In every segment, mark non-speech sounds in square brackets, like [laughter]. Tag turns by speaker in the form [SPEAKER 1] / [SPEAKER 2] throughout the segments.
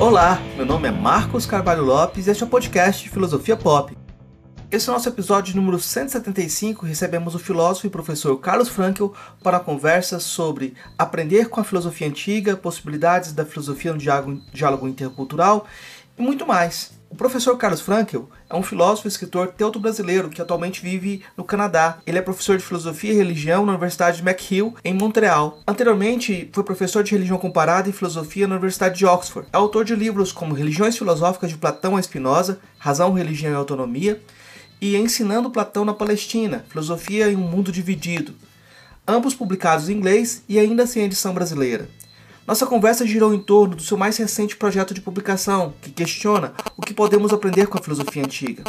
[SPEAKER 1] Olá, meu nome é Marcos Carvalho Lopes e este é o podcast Filosofia Pop. Esse é o nosso episódio número 175. Recebemos o filósofo e professor Carlos Frankel para a conversa sobre aprender com a filosofia antiga, possibilidades da filosofia no diálogo intercultural e muito mais. O professor Carlos Frankel é um filósofo e escritor teuto-brasileiro que atualmente vive no Canadá. Ele é professor de filosofia e religião na Universidade de McGill, em Montreal. Anteriormente, foi professor de religião comparada e filosofia na Universidade de Oxford. É autor de livros como Religiões Filosóficas de Platão a Spinoza, Razão, Religião e Autonomia, e Ensinando Platão na Palestina, Filosofia em um Mundo Dividido, ambos publicados em inglês e ainda sem edição brasileira. Nossa conversa girou em torno do seu mais recente projeto de publicação, que questiona o que podemos aprender com a filosofia antiga.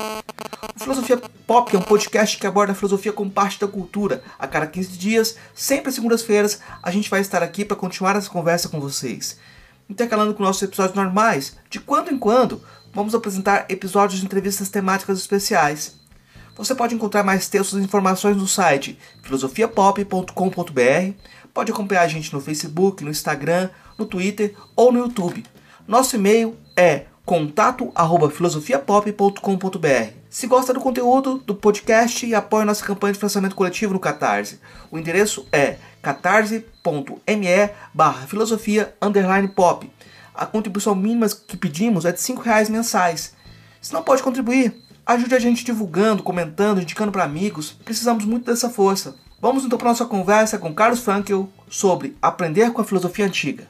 [SPEAKER 1] O Filosofia Pop é um podcast que aborda a filosofia como parte da cultura. A cada 15 dias, sempre às segundas-feiras, a gente vai estar aqui para continuar essa conversa com vocês. Intercalando com nossos episódios normais, de quando em quando, vamos apresentar episódios de entrevistas temáticas especiais. Você pode encontrar mais textos e informações no site filosofiapop.com.br. Pode acompanhar a gente no Facebook, no Instagram, no Twitter ou no YouTube. Nosso e-mail é contato@filosofiapop.com.br. Se gosta do conteúdo do podcast, apoie nossa campanha de financiamento coletivo no Catarse. O endereço é catarse.me barra filosofia pop. A contribuição mínima que pedimos é de R$ reais mensais. Se não pode contribuir, Ajude a gente divulgando, comentando, indicando para amigos. Precisamos muito dessa força. Vamos então para nossa conversa com Carlos Frankel sobre aprender com a filosofia antiga.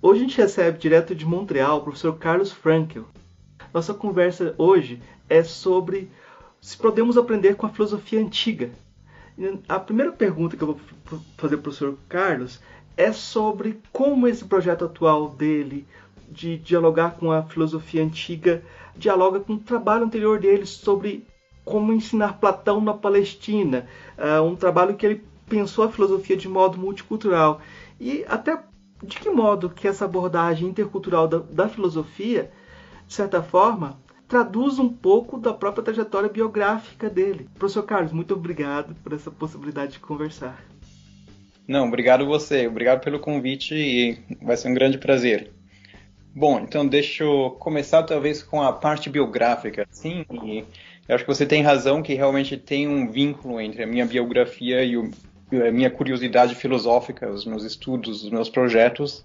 [SPEAKER 1] Hoje a gente recebe direto de Montreal o professor Carlos Frankel. Nossa conversa hoje é sobre se podemos aprender com a filosofia antiga. A primeira pergunta que eu vou fazer para o professor Carlos é sobre como esse projeto atual dele de dialogar com a filosofia antiga dialoga com o trabalho anterior dele sobre como ensinar Platão na Palestina, uh, um trabalho que ele pensou a filosofia de modo multicultural e até de que modo que essa abordagem intercultural da, da filosofia, de certa forma, traduz um pouco da própria trajetória biográfica dele. Professor Carlos, muito obrigado por essa possibilidade de conversar.
[SPEAKER 2] Não, obrigado você, obrigado pelo convite e vai ser um grande prazer. Bom, então deixa eu começar talvez com a parte biográfica. Sim, e eu acho que você tem razão que realmente tem um vínculo entre a minha biografia e o, a minha curiosidade filosófica, os meus estudos, os meus projetos.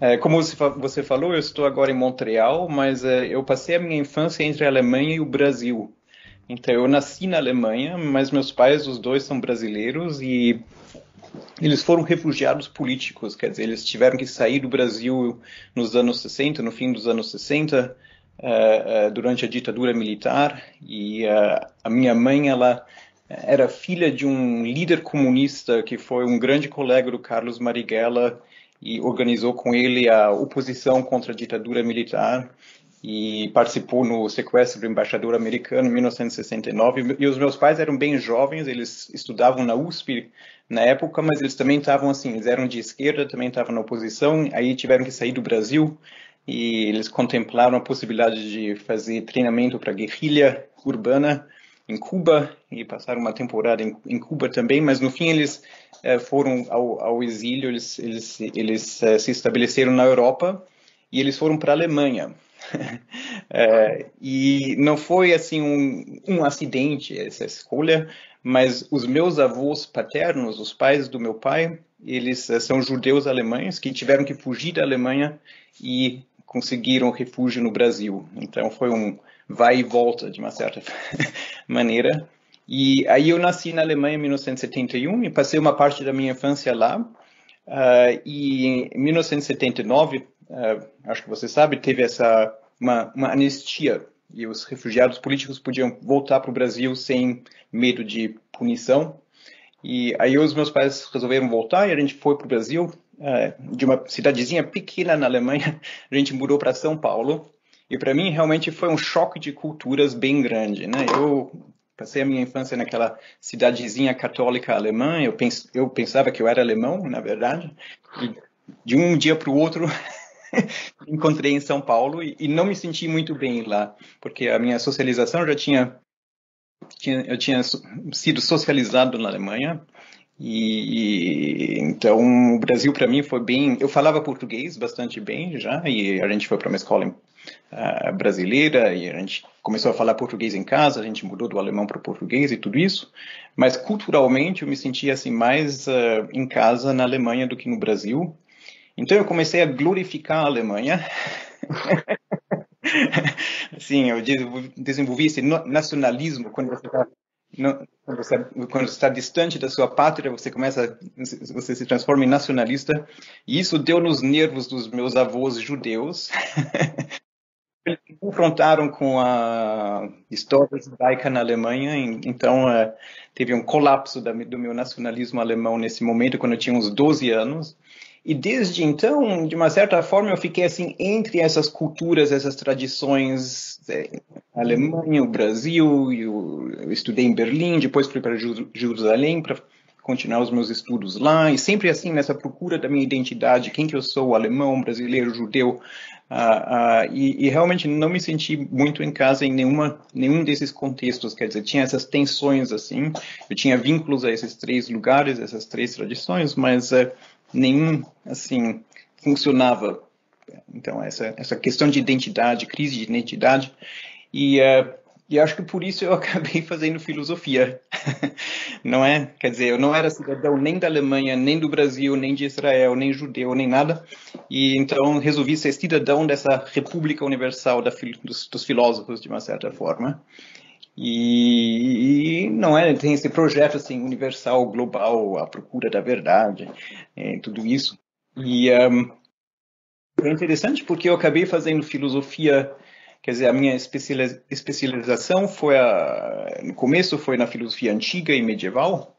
[SPEAKER 2] É, como você falou, eu estou agora em Montreal, mas é, eu passei a minha infância entre a Alemanha e o Brasil. Então, eu nasci na Alemanha, mas meus pais, os dois, são brasileiros e eles foram refugiados políticos, quer dizer, eles tiveram que sair do Brasil nos anos 60, no fim dos anos 60, uh, uh, durante a ditadura militar. E uh, a minha mãe, ela era filha de um líder comunista que foi um grande colega do Carlos Marighella e organizou com ele a oposição contra a ditadura militar e participou no sequestro do embaixador americano em 1969. E os meus pais eram bem jovens, eles estudavam na USP na época, mas eles também estavam assim, eles eram de esquerda, também estavam na oposição, aí tiveram que sair do Brasil e eles contemplaram a possibilidade de fazer treinamento para guerrilha urbana em Cuba e passaram uma temporada em, em Cuba também, mas no fim eles eh, foram ao, ao, exílio, eles, eles, eles eh, se estabeleceram na Europa e eles foram para a Alemanha. [laughs] Eh, e não foi assim um, um acidente essa escolha, mas os meus avós paternos, os pais do meu pai, eles são judeus alemães que tiveram que fugir da Alemanha e conseguiram refúgio no Brasil. Então foi um vai e volta de uma certa [laughs] maneira. E aí eu nasci na Alemanha em 1971 e passei uma parte da minha infância lá. Uh, e em 1979, uh, ah, acho que você sabe, teve essa uma, uma anistia e os refugiados políticos podiam voltar para o Brasil sem medo de punição. E aí os meus pais resolveram voltar e a gente foi para o Brasil, uh, de uma cidadezinha pequena na Alemanha, [laughs] a gente mudou para São Paulo. E para mim realmente foi um choque de culturas bem grande, né? Eu passei a minha infância naquela cidadezinha católica alemã, eu, pens eu pensava que eu era alemão, na verdade, e de um dia para o outro [laughs] [laughs] encontrei em São Paulo e, e, não me senti muito bem lá, porque a minha socialização já tinha, tinha eu tinha sido socializado na Alemanha e então o Brasil para mim foi bem. Eu falava português bastante bem já e a gente foi para uma escola uh, brasileira e a gente começou a falar português em casa. A gente mudou do alemão para o português e tudo isso. Mas culturalmente eu me sentia assim mais uh, em casa na Alemanha do que no Brasil. Então eu comecei a glorificar a Alemanha. [laughs] Sim, eu desenvolvi esse nacionalismo quando você está quando você, quando você está distante da sua pátria, você começa, você se transforma em nacionalista. E isso deu nos nervos dos meus avós judeus. Eles [laughs] se confrontaram com a história judaica na Alemanha, então uh, teve um colapso do meu nacionalismo alemão nesse momento, quando eu tinha uns 12 anos. E desde então, de uma certa forma, eu fiquei assim entre essas culturas, essas tradições, é, Alemanha, o Brasil, eu, eu estudei em Berlim, depois fui para Jerusalém para continuar os meus estudos lá, e sempre assim nessa procura da minha identidade, quem que eu sou, alemão, brasileiro, judeu, uh, uh, e, e, realmente não me senti muito em casa em nenhuma, nenhum desses contextos, quer dizer, tinha essas tensões assim, eu tinha vínculos a esses três lugares, essas três tradições, mas uh, nenhum, assim, funcionava. Então, essa, essa questão de identidade, crise de identidade, e, uh, e acho que por isso eu [laughs] acabei fazendo filosofia, [laughs] não é? Quer dizer, eu não era cidadão nem da Alemanha, nem do Brasil, nem de Israel, nem judeu, nem nada, e então resolvi ser cidadão dessa República Universal da, dos, dos filósofos, de uma certa forma. E, e, não é, tem esse projeto assim universal, global, a procura da verdade, é, tudo isso. E um, é interessante porque eu acabei fazendo filosofia, quer dizer, a minha especialização foi a, no começo foi na filosofia antiga e medieval.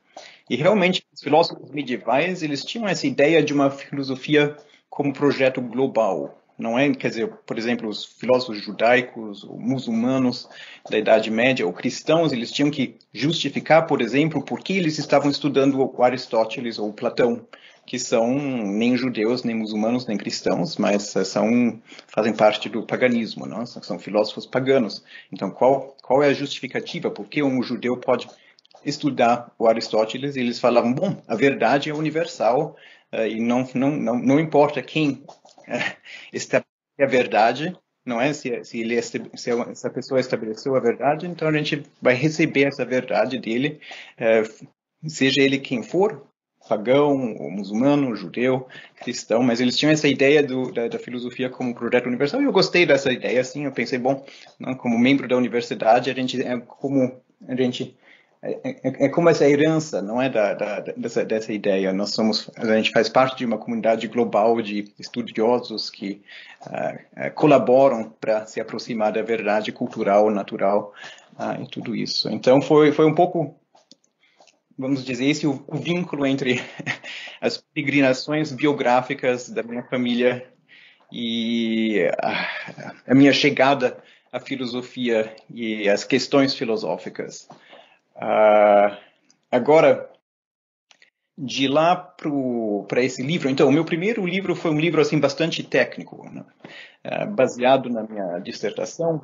[SPEAKER 2] E realmente os filósofos medievais eles tinham essa ideia de uma filosofia como projeto global, não é, quer dizer, por exemplo, os filósofos judaicos ou muçulmanos da Idade Média ou cristãos, eles tinham que justificar, por exemplo, por que eles estavam estudando o Aristóteles ou Platão, que são nem judeus, nem muçulmanos, nem cristãos, mas são fazem parte do paganismo, não? São filósofos paganos. Então, qual qual é a justificativa? Por que um judeu pode estudar o Aristóteles? E eles falavam, bom, a verdade é universal uh, e não não não, não importa quem [laughs] estabelecer a verdade, não é? Se, se, ele, se essa pessoa estabeleceu a verdade, então a gente vai receber essa verdade dele, é, seja ele quem for, pagão, muçulmano, judeu, cristão, mas eles tinham essa ideia do, da, da, filosofia como projeto universal e eu gostei dessa ideia, assim, eu pensei, bom, como membro da universidade, a gente é como a gente é, é, é, como essa herança, não é da, da, dessa, dessa ideia. Nós somos, a gente faz parte de uma comunidade global de estudiosos que uh, colaboram para se aproximar da verdade cultural, natural uh, e tudo isso. Então foi foi um pouco, vamos dizer, esse o, o vínculo entre [laughs] as peregrinações biográficas da minha família e a, a minha chegada à filosofia e às questões filosóficas. Uh, agora, de lá para esse livro, então, o meu primeiro livro foi um livro assim bastante técnico, né? uh, baseado na minha dissertação,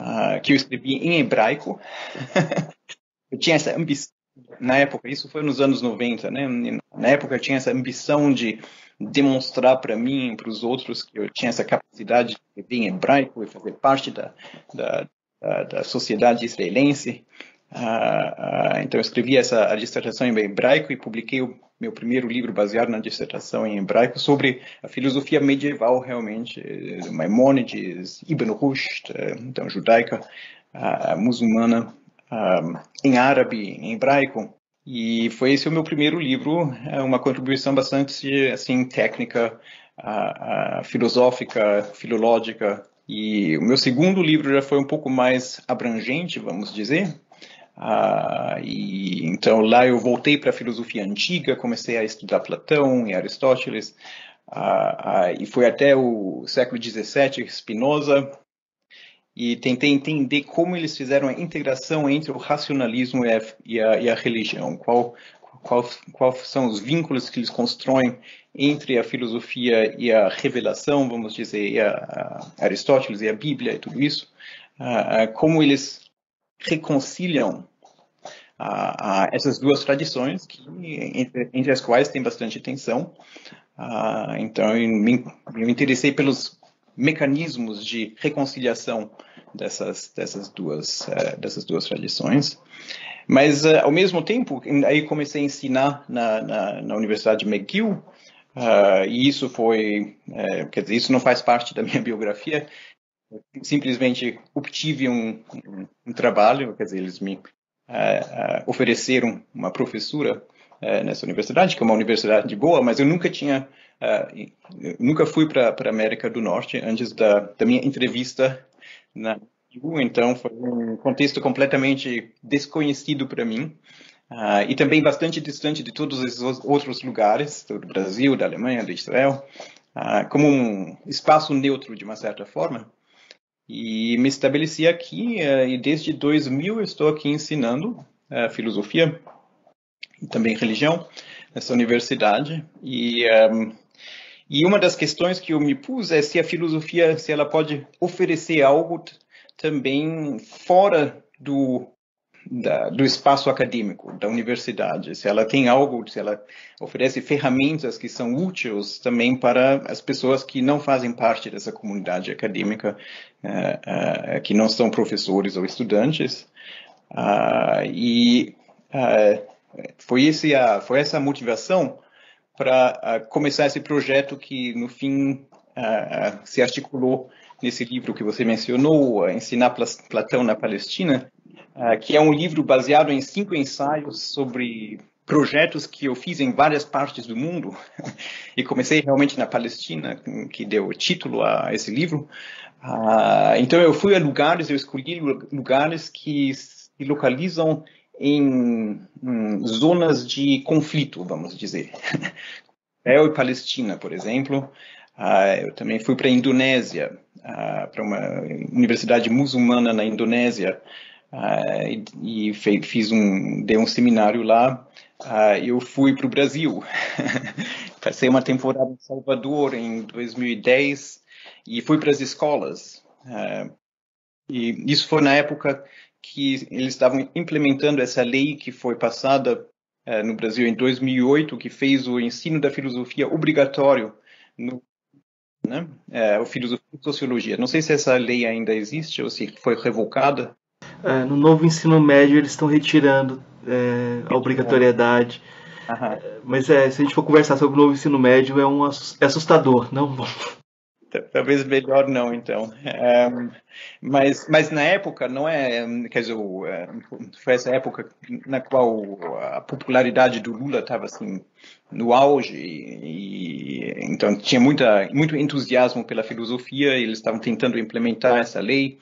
[SPEAKER 2] uh, que eu escrevi em hebraico. [laughs] eu tinha essa ambição, na época, isso foi nos anos 90, né? Na época eu tinha essa ambição de demonstrar para mim, para os outros, que eu tinha essa capacidade de escrever em hebraico e fazer parte da, da, da, da sociedade israelense. Uh, uh, então, eu escrevi essa dissertação em hebraico e publiquei o meu primeiro livro baseado na dissertação em hebraico sobre a filosofia medieval, realmente, Maimônides, Ibn Rushd, eh, então judaica, uh, muçulmana, em árabe, em hebraico. E foi esse o meu primeiro livro, é uma contribuição bastante assim técnica, filosófica, filológica. E o meu segundo livro já foi um pouco mais abrangente, vamos dizer, ah, e então lá eu voltei para a filosofia antiga, comecei a estudar Platão e Aristóteles, ah, ah, e foi até o século XVII, Spinoza, e tentei entender como eles fizeram a integração entre o racionalismo e a, e a, e a religião, qual, quais qual são os vínculos que eles constroem entre a filosofia e a revelação, vamos dizer, a, a Aristóteles e a Bíblia e tudo isso, uh, como eles reconciliam uh, essas duas tradições, que, entre, entre, as quais tem bastante tensão. então, eu me, eu me interessei pelos mecanismos de reconciliação dessas, dessas, duas, uh, dessas duas tradições. Mas, uh, ao mesmo tempo, aí comecei a ensinar na, na, na Universidade McGill, uh, e isso foi, quer dizer, isso não faz parte da minha biografia, simplesmente obtive um, um, um trabalho, quer dizer, eles me ofereceram uma professura nessa universidade, que é uma universidade boa, mas eu nunca tinha, nunca fui para a América do Norte antes da, da minha entrevista na então foi um contexto completamente desconhecido para mim uh, e também bastante distante de todos os outros lugares do Brasil, da Alemanha, de Israel, uh, como um espaço neutro de uma certa forma. E me estabeleci aqui uh, e desde 2000 estou aqui ensinando filosofia e também religião nessa universidade. E um, e uma das questões que eu me pus é se a filosofia, se ela pode oferecer algo também fora do, da, do espaço acadêmico, da universidade. Se ela tem algo, se ela oferece ferramentas que são úteis também para as pessoas que não fazem parte dessa comunidade acadêmica, uh, uh, que não são professores ou estudantes. Uh, e foi, esse a, foi essa a motivação para começar esse projeto que, no fim, se articulou nesse livro que você mencionou, Ensinar Platão na Palestina, ah, que é um livro baseado em cinco ensaios sobre projetos que eu fiz em várias partes do mundo [laughs] e comecei realmente na Palestina, que deu título a esse livro. Ah, então eu fui a lugares, eu escolhi lugares que se localizam em, em zonas de conflito, vamos dizer. [laughs] Israel e Palestina, por exemplo, ah, eu também fui para a Indonésia, ah, para uma universidade muçulmana na Indonésia, ah, e, e fiz um, dei um seminário lá. eu fui para o Brasil, [laughs] passei uma temporada em Salvador em 2010 e fui para as escolas. e isso foi na época que eles estavam implementando essa lei que foi passada no Brasil em 2008, que fez o ensino da filosofia obrigatório no né? É, o filosofia e sociologia. Não sei se essa lei ainda existe ou se foi revocada.
[SPEAKER 3] É, no novo ensino médio eles estão retirando é, a obrigatoriedade. É, mas é, se a gente for conversar sobre o novo ensino médio é um é assustador, não?
[SPEAKER 2] Talvez melhor não, então. É, mas, mas na época, não é. Quer dizer, é, foi essa época na qual a popularidade do Lula estava assim, no auge, e, então tinha muita, muito entusiasmo pela filosofia, e eles estavam tentando implementar essa lei.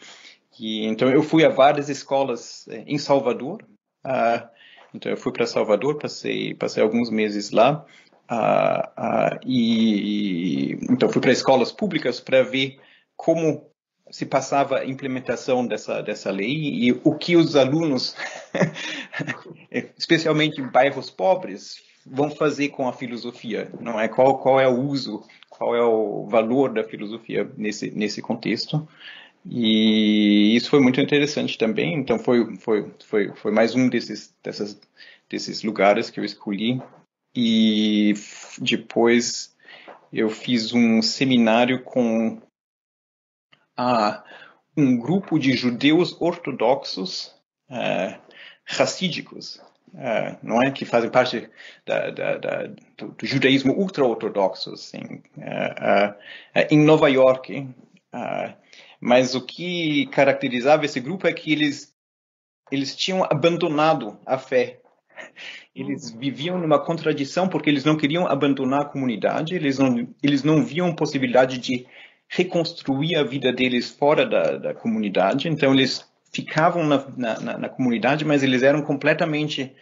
[SPEAKER 2] Então eu fui a várias escolas é, em Salvador. Uh, então eu fui para Salvador, passei, passei alguns meses lá. Uh, uh, e, então fui para escolas públicas para ver como se passava a implementação dessa dessa lei e o que os alunos, [laughs] especialmente em bairros pobres, vão fazer com a filosofia, não é qual qual é o uso, qual é o valor da filosofia nesse nesse contexto. E isso foi muito interessante também. Então foi foi foi foi mais um desses dessas desses lugares que eu escolhi e depois eu fiz um seminário com ah, um grupo de judeus ortodoxos uh, racídicos, uh, não é que fazem parte da, da, da, do, do, judaísmo ultra-ortodoxo, assim, uh, em Nova York. Mas o que caracterizava esse grupo é que eles eles tinham abandonado a fé. Eles viviam numa contradição porque eles não queriam abandonar a comunidade, eles não, eles não viam possibilidade de reconstruir a vida deles fora da, da comunidade, então eles ficavam na, na, na, comunidade, mas eles eram completamente,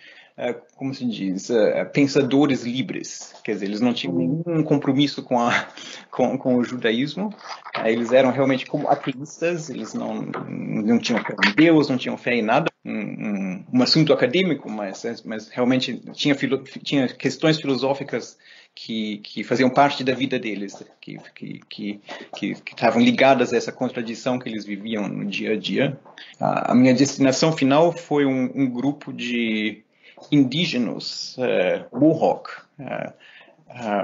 [SPEAKER 2] como se diz, uh, pensadores livres. Quer dizer, eles não tinham nenhum compromisso com, a, com, com o judaísmo. Eles eram realmente como ateístas, eles não, não tinham fé em Deus, não tinham fé em nada. Um, um, um assunto acadêmico, mas, mas realmente tinha, tinha questões filosóficas que, que faziam parte da vida deles, que, estavam ligadas a essa contradição que eles viviam no dia a dia. A, a minha destinação final foi um, um grupo de indígenas uh, Mohawk, uh,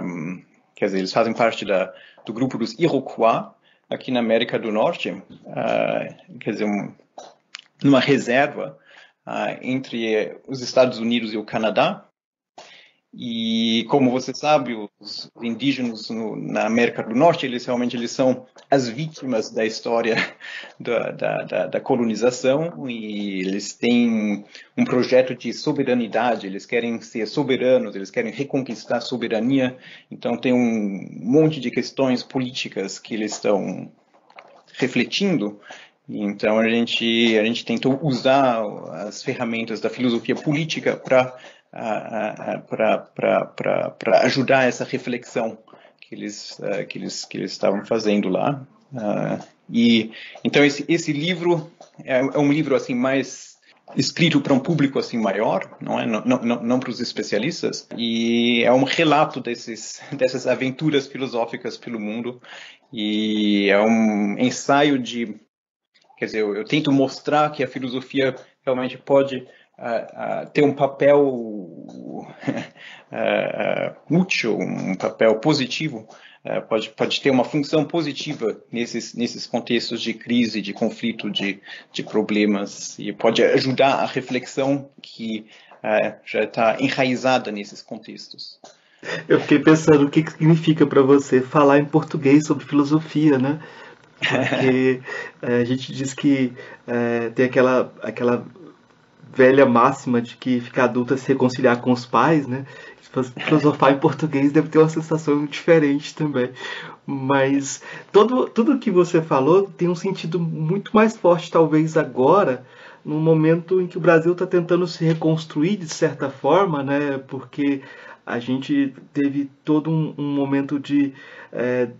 [SPEAKER 2] um, quer dizer, eles fazem parte da, do grupo dos Iroquois, aqui na América do Norte, uh, quer dizer, um, numa reserva uh, entre os Estados Unidos e o Canadá. E como você sabe, os indígenas no, na América do Norte, eles realmente eles são as vítimas da história [laughs] da, da, da, da, colonização e eles têm um projeto de soberanidade, eles querem ser soberanos, eles querem reconquistar a soberania. Então tem um monte de questões políticas que eles estão refletindo então a gente a gente tentou usar as ferramentas da filosofia política para para ajudar essa reflexão que eles uh, que eles que eles estavam fazendo lá. Uh, e então esse esse livro é, é um livro assim mais escrito para um público assim maior, não é, não, não, não para os especialistas, e é um relato desses [laughs] dessas aventuras filosóficas pelo mundo. E é um ensaio de Quer dizer, eu, eu tento mostrar que a filosofia realmente pode uh, ter um papel [laughs] útil, um papel positivo, pode, pode ter uma função positiva nesses, nesses contextos de crise, de conflito, de, de problemas, e pode ajudar a reflexão que já está enraizada nesses contextos.
[SPEAKER 3] Eu fiquei pensando o que significa para você falar em português sobre filosofia, né? [laughs] Porque é, a gente diz que é, tem aquela, aquela velha máxima de que ficar adulto é se reconciliar com os pais, né? Filosofar em português deve ter uma sensação diferente também. Mas todo, tudo que você falou tem um sentido muito mais forte, talvez agora, no momento em que o Brasil está tentando se reconstruir de certa forma, né? Porque a gente teve todo um, um momento de é,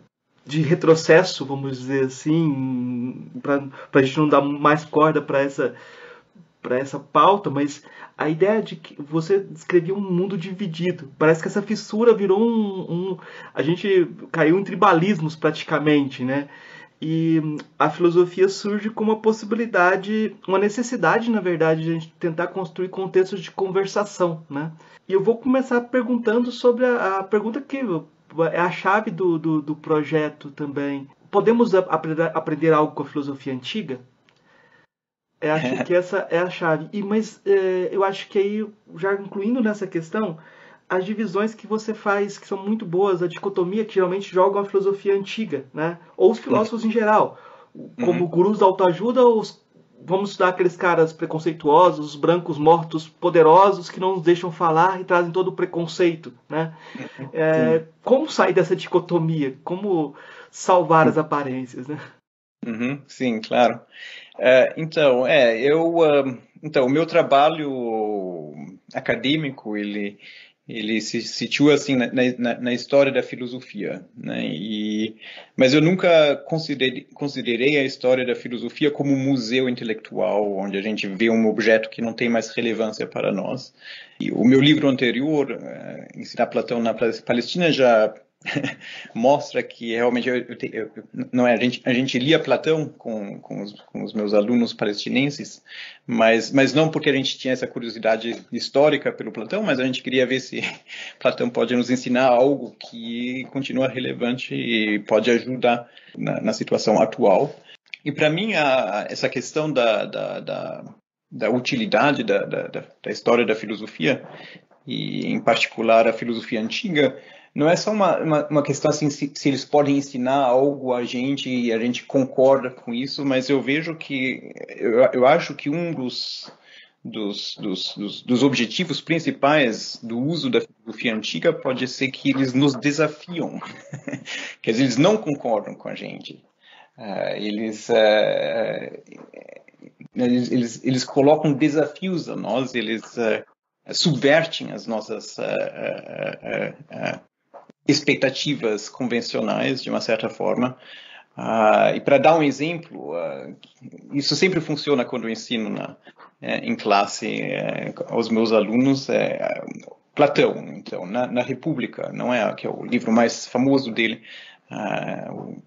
[SPEAKER 3] de retrocesso, vamos dizer assim, para a gente não dar mais corda para essa para essa pauta, mas a ideia de que você descrevia um mundo dividido. Parece que essa fissura virou um, um a gente caiu em tribalismos praticamente, né? E a filosofia surge como uma possibilidade, uma necessidade, na verdade, de a gente tentar construir contextos de conversação, né? E eu vou começar perguntando sobre a, a pergunta que é a chave do, do, do projeto também. Podemos aprender, aprender algo com a filosofia antiga? É, acho que essa é a chave. E, mas é, eu acho que aí, já incluindo nessa questão, as divisões que você faz, que são muito boas, a dicotomia que geralmente jogam a filosofia antiga, né? ou os filósofos em geral, como uhum. gurus da autoajuda ou os vamos estudar aqueles caras preconceituosos, brancos mortos poderosos que não nos deixam falar e trazem todo o preconceito, né? É, como sair dessa dicotomia? Como salvar as aparências, né?
[SPEAKER 2] Uhum, sim, claro. É, então, é, eu, então, o meu trabalho acadêmico, ele ele se situa assim na, na, na, história da filosofia, né? E, mas eu nunca considerei, considerei, a história da filosofia como um museu intelectual onde a gente vê um objeto que não tem mais relevância para nós. E o meu livro anterior, uh, Ensinar Platão na Palestina, já [laughs] mostra que realmente eu, eu, eu, não é a gente a gente lia Platão com, com os, com, os, meus alunos palestinenses mas mas não porque a gente tinha essa curiosidade histórica pelo Platão mas a gente queria ver se [laughs] Platão pode nos ensinar algo que continua relevante e pode ajudar na, na situação atual. E para mim a, essa questão da, da, da, da utilidade da, da, da história da filosofia e em particular a filosofia antiga não é só uma, uma, uma questão assim se, se, eles podem ensinar algo a gente e a gente concorda com isso, mas eu vejo que eu, eu acho que um dos, dos, dos, dos, dos objetivos principais do uso da filosofia antiga pode ser que eles nos desafiam, [laughs] que eles não concordam com a gente. Uh, eles, uh, eles, eles, eles, colocam desafios a nós, eles uh, subvertem as nossas expectativas convencionais, de uma certa forma. Uh, e para dar um exemplo, uh, isso sempre funciona quando eu ensino na, é, em classe é, aos meus alunos é, Platão, então, na, na, República, não é que é o livro mais famoso dele, uh,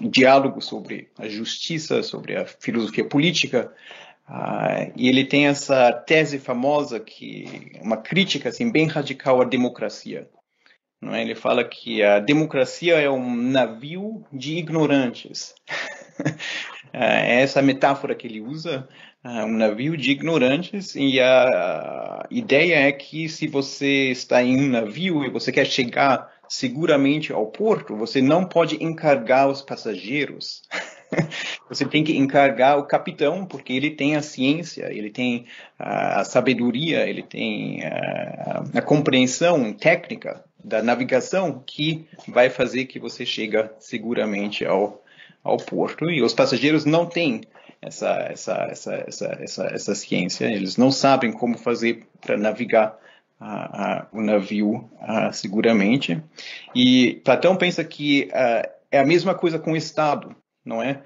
[SPEAKER 2] o diálogo sobre a justiça, sobre a filosofia política, uh, e ele tem essa tese famosa que uma crítica assim bem radical à democracia. É? Ele fala que a democracia é um navio de ignorantes. [laughs] é essa metáfora que ele usa, um navio de ignorantes, e a ideia é que se você está em um navio e você quer chegar seguramente ao porto, você não pode encargar os passageiros. [laughs] você tem que encargar o capitão, porque ele tem a ciência, ele tem a sabedoria, ele tem a, a compreensão técnica da navegação que vai fazer que você chegue seguramente ao, ao porto. E os passageiros não têm essa, essa, essa, essa, essa, essa ciência, eles não sabem como fazer para navegar o navio seguramente. E Platão pensa que é a mesma coisa com o Estado, não é?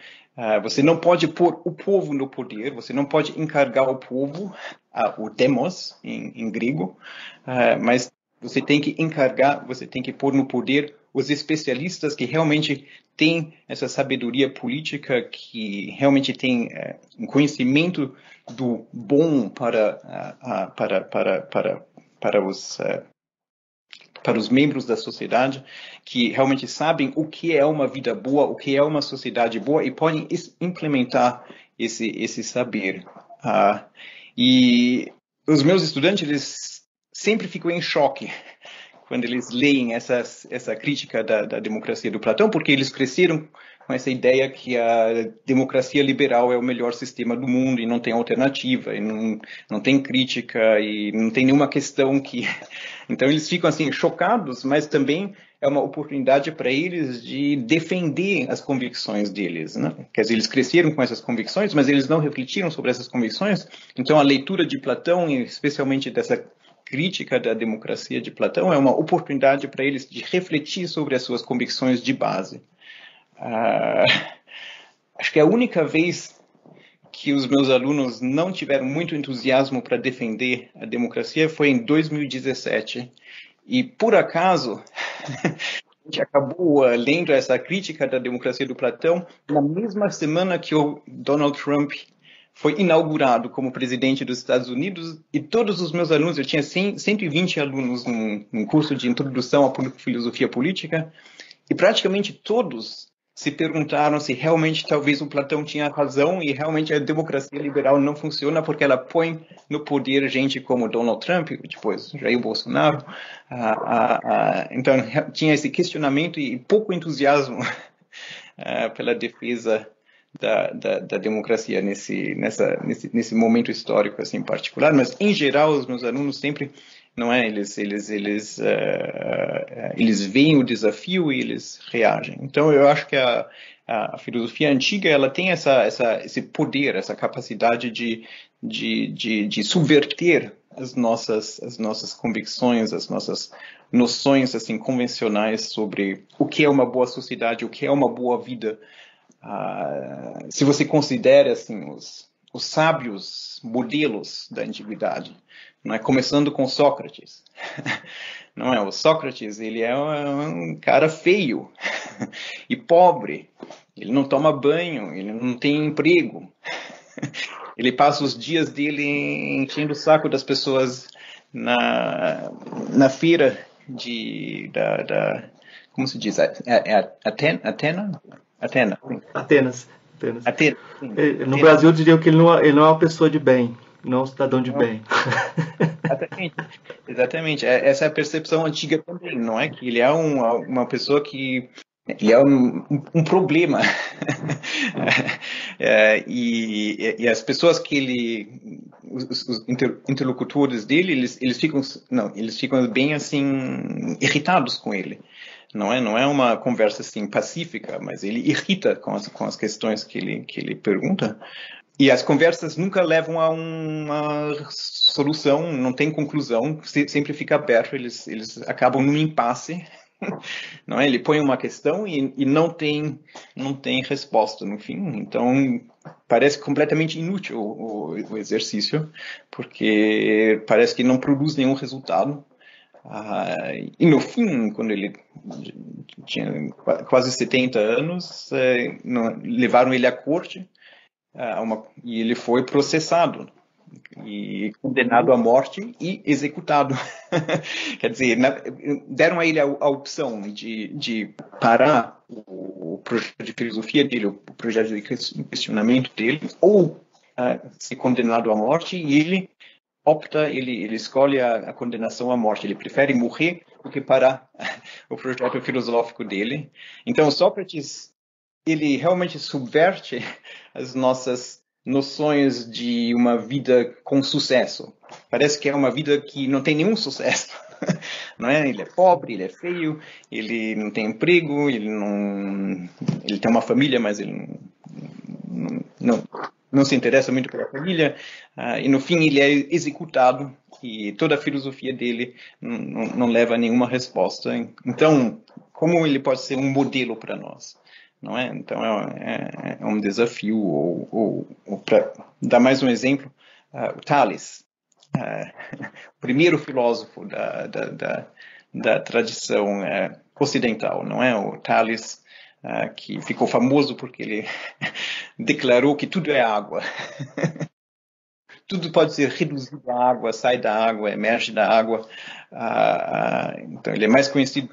[SPEAKER 2] você não pode pôr o povo no poder, você não pode encargar o povo, o demos em, em grego, mas você tem que encargar, você tem que pôr no poder os especialistas que realmente têm essa sabedoria política, que realmente têm é, um conhecimento do bom para, uh, para, para, para, para os uh, para os membros da sociedade que realmente sabem o que é uma vida boa, o que é uma sociedade boa e podem implementar esse esse saber. Uh, e os meus estudantes eles sempre ficam em choque [laughs] quando eles leem essa, essa crítica da, da democracia do Platão, porque eles cresceram com essa ideia que a democracia liberal é o melhor sistema do mundo e não tem alternativa, e não, não tem crítica, e não tem nenhuma questão que. [laughs] Então eles ficam assim chocados, mas também é uma oportunidade para eles de defender as convicções deles. Né? Quer dizer, eles cresceram com essas convicções, mas eles não refletiram sobre essas convicções. Então a leitura de Platão, especialmente dessa crítica da democracia de Platão é uma oportunidade para eles de refletir sobre as suas convicções de base. Uh, acho que a única vez que os meus alunos não tiveram muito entusiasmo para defender a democracia foi em 2017. E, por acaso, [laughs] a gente acabou uh, lendo essa crítica da democracia do Platão na mesma semana que o Donald Trump foi inaugurado como presidente dos Estados Unidos e todos os meus alunos, eu tinha 100, 120 alunos num, num curso de introdução à filosofia política e praticamente todos se perguntaram se realmente talvez o Platão tinha razão e realmente a democracia liberal não funciona porque ela põe no poder gente como Donald Trump, depois Jair Bolsonaro. Ah, ah, ah, então tinha esse questionamento e pouco entusiasmo [laughs] ah, pela defesa da, da, da, democracia nesse, nessa, nesse, nesse momento histórico assim particular, mas em geral os meus alunos sempre não é eles eles eles uh, eles veem o desafio e eles reagem. Então eu acho que a, a filosofia antiga ela tem essa, essa esse poder, essa capacidade de, de, de, de subverter as nossas as nossas convicções, as nossas noções assim convencionais sobre o que é uma boa sociedade, o que é uma boa vida ah, se você considera assim os, os sábios modelos da antiguidade, não é? Começando com Sócrates, [laughs] não é? O Sócrates ele é um cara feio [laughs] e pobre, ele não toma banho, ele não tem emprego, [laughs] ele passa os dias dele enchendo o saco das pessoas na na feira de da, da como se diz? Atena, Atena
[SPEAKER 3] Atena.
[SPEAKER 2] Atenas.
[SPEAKER 3] Atenas. Atenas. No Brasil diriam que ele não, é, ele não é uma pessoa de bem, não é um cidadão de não. bem.
[SPEAKER 2] Exatamente. Exatamente. É, essa é a percepção antiga também, não é? Que ele é um, uma pessoa que ele é um, um problema. [laughs] é, e, e, as pessoas que ele, os, os interlocutores dele, eles, eles ficam, não, eles ficam bem assim irritados com ele não é não é uma conversa assim pacífica mas ele irrita com as, com as questões que ele que ele pergunta e as conversas nunca levam a uma solução não tem conclusão sempre fica aberto eles eles acabam num impasse [laughs] não é? Ele põe uma questão e, e, não tem não tem resposta no fim. Então parece completamente inútil o, o, o exercício, porque parece que não produz nenhum resultado. Ah, e no fim, quando ele tinha quase 70 anos, é, levaram ele à corte ah, uma, e ele foi processado e condenado à morte e executado. [laughs] Quer dizer, deram a ele a, a opção de, de parar o, o, projeto de filosofia dele, o projeto de questionamento dele, ou uh, ser condenado à morte, e ele opta, ele, ele escolhe a, a, condenação à morte. Ele prefere morrer do que parar [laughs] o projeto filosófico dele. Então, Sócrates, ele realmente subverte [laughs] as nossas noções de uma vida com sucesso. Parece que é uma vida que não tem nenhum sucesso. [laughs] Não é? Ele é pobre, ele é feio, ele não tem emprego, ele não, ele tem uma família, mas ele não, não, não se interessa muito pela família. Uh, e no fim ele é executado e toda a filosofia dele não, leva a nenhuma resposta. Então, como ele pode ser um modelo para nós? não é? Então é, é, é um desafio. Ou, ou, ou para dar mais um exemplo, uh, o Tales, uh, [laughs] o primeiro filósofo da, da, da, da tradição uh, ocidental, não é? O Tales que ficou famoso porque ele [laughs] declarou que tudo é água. [laughs] tudo pode ser reduzido à água, sai da água, emerge da água. então ele é mais conhecido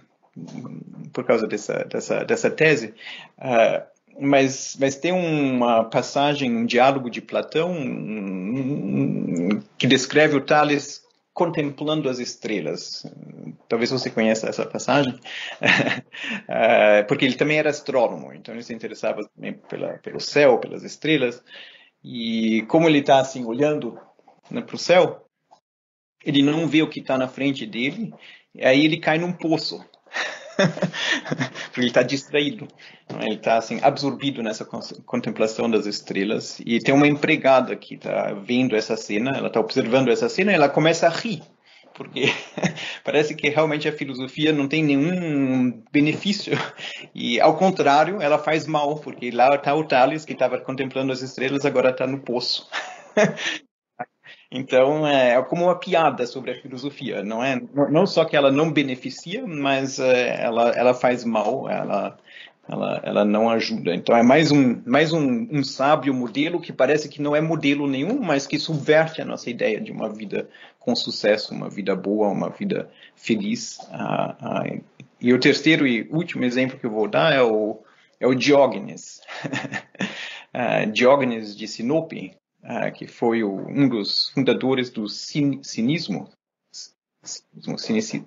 [SPEAKER 2] por causa dessa, dessa, dessa tese, uh, mas, mas tem uma passagem, um diálogo de Platão um, que descreve o Tales contemplando as estrelas. Talvez você conheça essa passagem, uh, [laughs] porque ele também era astrônomo, então ele se interessava também pela, pelo céu, pelas estrelas, e como ele está assim olhando né, para o céu, ele não vê o que está na frente dele, aí ele cai num poço. [laughs] [laughs] Porque ele está distraído. Ele está assim, absorvido nessa contemplação das estrelas. E tem uma empregada que está vendo essa cena, ela está observando essa cena e ela começa a rir. Porque [laughs] parece que realmente a filosofia não tem nenhum benefício. E, ao contrário, ela faz mal, porque lá está o Tales, que estava contemplando as estrelas, agora está no poço. [laughs] Então, é, é como uma piada sobre a filosofia, não é? Não só que ela não beneficia, mas é, ela, ela faz mal, ela, ela, ela não ajuda. Então, é mais um, mais um, um sábio modelo que parece que não é modelo nenhum, mas que subverte a nossa ideia de uma vida com sucesso, uma vida boa, uma vida feliz. Ah, ah, e o terceiro e último exemplo que eu vou dar é o, é o Diógenes. [laughs] ah, Diógenes de Sinope, uh, que foi o, um dos fundadores do cin, cinismo, cinismo,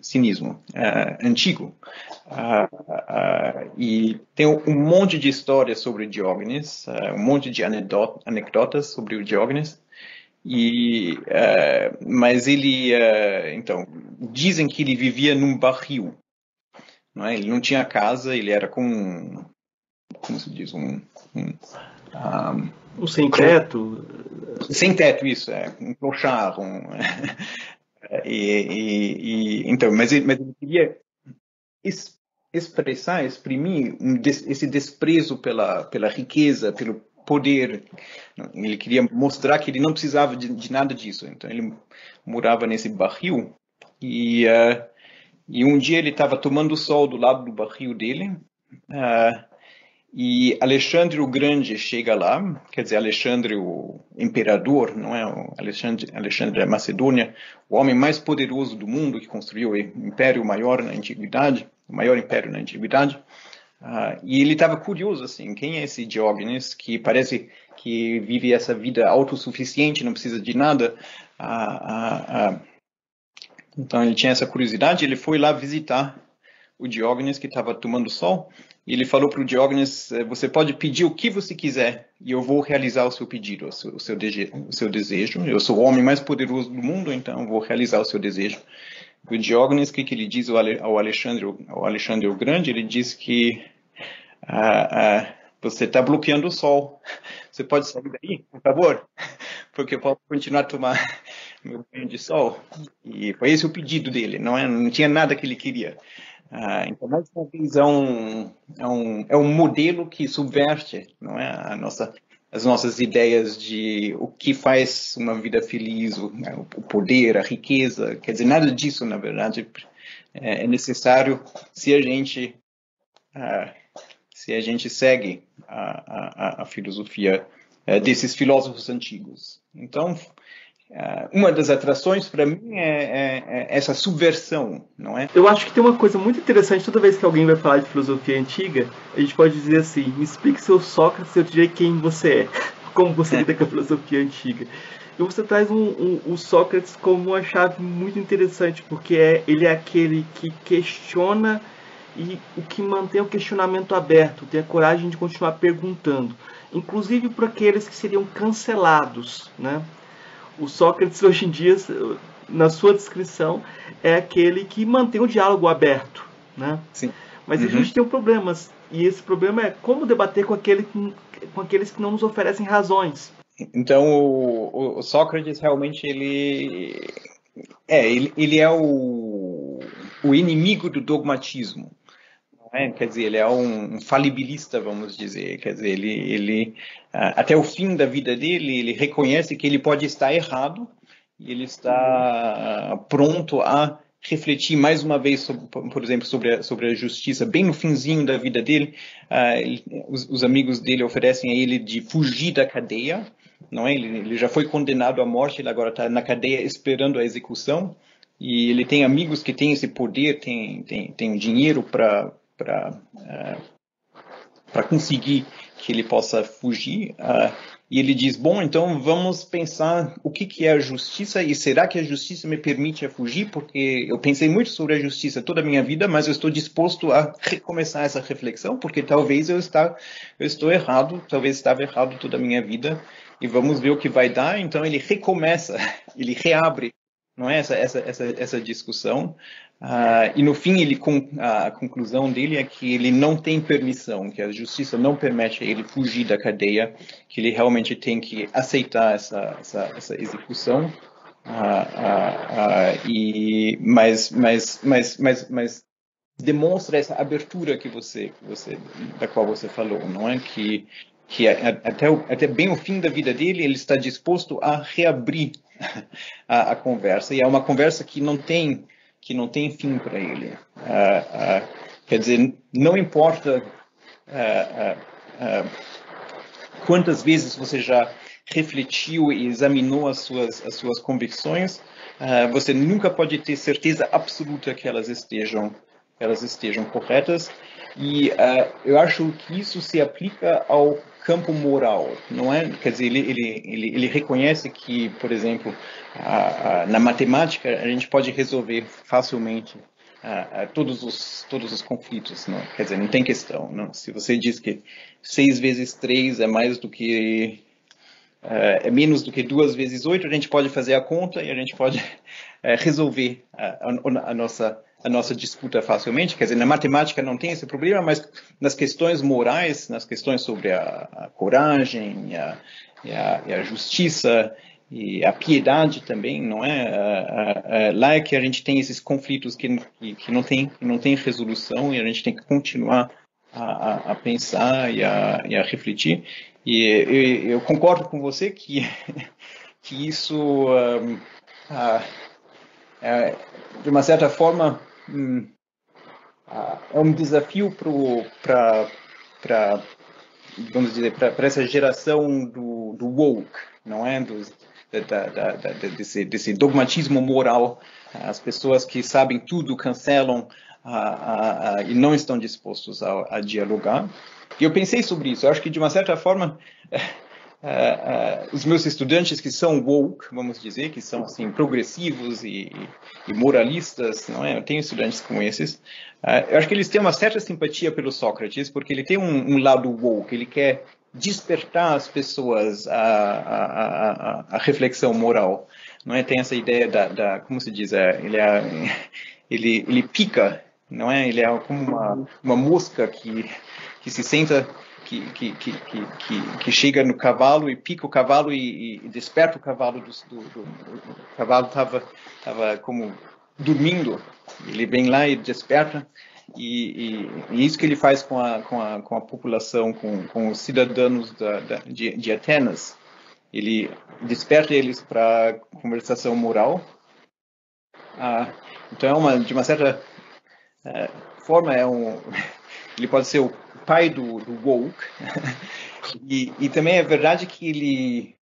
[SPEAKER 2] cinismo uh, antigo. Uh, e tem um monte de histórias sobre Diógenes, um monte de anedotas sobre o Diógenes. E, mas ele, então, dizem que ele vivia num barril. Não é? Ele não tinha casa, ele era com, como se diz, um, um,
[SPEAKER 3] um o sem teto?
[SPEAKER 2] Sem teto, isso, é. Um clochard. Um, [laughs] e, e, e, então, mas, mas queria es, expressar, exprimir um des, esse desprezo pela, pela riqueza, pelo poder. Ele queria mostrar que ele não precisava de, de nada disso. Então, ele morava nesse barril e, uh, e um dia ele estava tomando sol do lado do barril dele. Uh, e Alexandre o Grande chega lá, quer dizer, Alexandre o imperador, não é? O Alexandre, Alexandre da Macedônia, o homem mais poderoso do mundo que construiu o império maior na antiguidade, o maior império na antiguidade. Uh, e ele estava curioso assim, quem é esse Diógenes que parece que vive essa vida autossuficiente, não precisa de nada. Uh, uh, então ele tinha essa curiosidade, ele foi lá visitar o Diógenes que estava tomando sol e ele falou para o Diógenes: eh, Você pode pedir o que você quiser e eu vou realizar o seu pedido, o seu, o seu, o seu desejo. Eu sou o homem mais poderoso do mundo, então vou realizar o seu desejo. O Diógenes, o que, que ele diz ao Alexandre, ao Alexandre o Grande? Ele diz que ah, ah, você está bloqueando o sol. Você pode sair daí, por favor? Porque eu posso continuar a tomar meu banho de sol. E foi esse o pedido dele, não, é, não tinha nada que ele queria. Ah, então, mais uma vez, é um, é, um, é um modelo que subverte não é, a nossa, as nossas ideias de o que faz uma vida feliz, o, né, o poder, a riqueza. Quer dizer, nada disso, na verdade, é, é necessário se a gente, ah, se a gente segue a, a, a filosofia é, desses filósofos antigos. Então, uma das atrações para mim é, é, é, essa subversão, não é?
[SPEAKER 3] Eu acho que tem uma coisa muito interessante toda vez que alguém vai falar de filosofia antiga, a gente pode dizer assim: me explique seu Sócrates, eu direi quem você é, [laughs] como você lida com a filosofia antiga. E você traz um, um, o Sócrates como uma chave muito interessante, porque é, ele é aquele que questiona e o que mantém o questionamento aberto, tem a coragem de continuar perguntando, inclusive para aqueles que seriam cancelados, né? O Sócrates hoje em dia, na sua descrição, é aquele que mantém o diálogo aberto, né?
[SPEAKER 2] Sim.
[SPEAKER 3] Mas uhum. a gente tem um problema, e esse problema é como debater com, aquele, com aqueles que não nos oferecem razões.
[SPEAKER 2] Então, o, o Sócrates realmente ele é ele, ele é o, o inimigo do dogmatismo. É? Quer dizer, ele é um falibilista, vamos dizer. Quer dizer, ele, ele até o fim da vida dele, ele reconhece que ele pode estar errado e ele está pronto a refletir mais uma vez, sobre, por exemplo, sobre a, sobre a justiça. Bem no finzinho da vida dele, uh, ele, os, os, amigos dele oferecem a ele de fugir da cadeia. Não é? Ele, ele já foi condenado à morte, ele agora está na cadeia esperando a execução. E ele tem amigos que têm esse poder, tem, tem, tem dinheiro para para uh, para conseguir que ele possa fugir. Uh, e ele diz: Bom, então vamos pensar o que, que é a justiça e será que a justiça me permite fugir? Porque eu pensei muito sobre a justiça toda a minha vida, mas eu estou disposto a recomeçar essa reflexão, porque talvez eu, está, eu estou errado, talvez estava errado toda a minha vida, e vamos ver o que vai dar. Então ele recomeça, [laughs] ele reabre não é essa essa essa, essa discussão Uh, e no fim, ele, a conclusão dele é que ele não tem permissão, que a justiça não permite ele fugir da cadeia, que ele realmente tem que aceitar essa, essa, essa execução. Uh, uh, e, mas, mas, mas, mas, mas demonstra essa abertura que você, que você, da qual você falou, não é? Que, que até, até bem o fim da vida dele, ele está disposto a reabrir a, a conversa. E é uma conversa que não tem que não tem fim para ele. Uh, uh, quer dizer, não importa quantas vezes você já refletiu e examinou as suas, as suas convicções, você nunca pode ter certeza absoluta que elas estejam, elas estejam corretas. E eu acho que isso se aplica ao campo moral, não é? Quer dizer, ele, ele, ele, ele reconhece que, por exemplo, a, a, na matemática a gente pode resolver facilmente a, todos os todos os conflitos, não? Quer dizer, não tem questão, não? Se você diz que 6 vezes 3 é mais do que uh, é menos do que 2 vezes 8, a gente pode fazer a conta e a gente pode uh, [laughs] resolver a, nossa a nossa disputa facilmente. Quer dizer, na matemática não tem esse problema, mas nas questões morais, nas questões sobre a, a coragem e a, e, a, e a, justiça e a piedade também, não é? lá é que a gente tem esses conflitos que, que, não tem não tem resolução e a gente tem que continuar a, pensar e a, e refletir. E eu, eu, concordo com você que [laughs] que isso um, uh, uh, de uma certa forma é um desafio para vamos dizer para essa geração do, do woke, não é? Dos, da, da, da, desse, desse, dogmatismo moral, as pessoas que sabem tudo cancelam e não estão dispostos a, a, dialogar. E eu pensei sobre isso. Eu acho que de uma certa forma Uh, uh, os meus estudantes que são woke, vamos dizer, que são assim progressivos e, e moralistas, não é? Eu tenho estudantes como esses. Uh, eu acho que eles têm uma certa simpatia pelo Sócrates, porque ele tem um, um lado woke. Ele quer despertar as pessoas à, à, à, à, reflexão moral. Não é? Tem essa ideia da, da como se diz, é, ele, é, ele, ele pica, não é? Ele é como uma, uma mosca que, que se senta que, que, que, que, que, chega no cavalo e pica o cavalo e, e desperta o cavalo. Do, do, do, o cavalo estava tava como dormindo. Ele vem lá e desperta e, e, e, isso que ele faz com a, com a, com a população, com, com os cidadãos da, da, de, de Atenas. Ele desperta eles para conversação moral. Ah, então, é uma, de uma certa é, forma, é um, [laughs] ele pode ser o pai do, do woke. [laughs] e, e também é verdade que ele,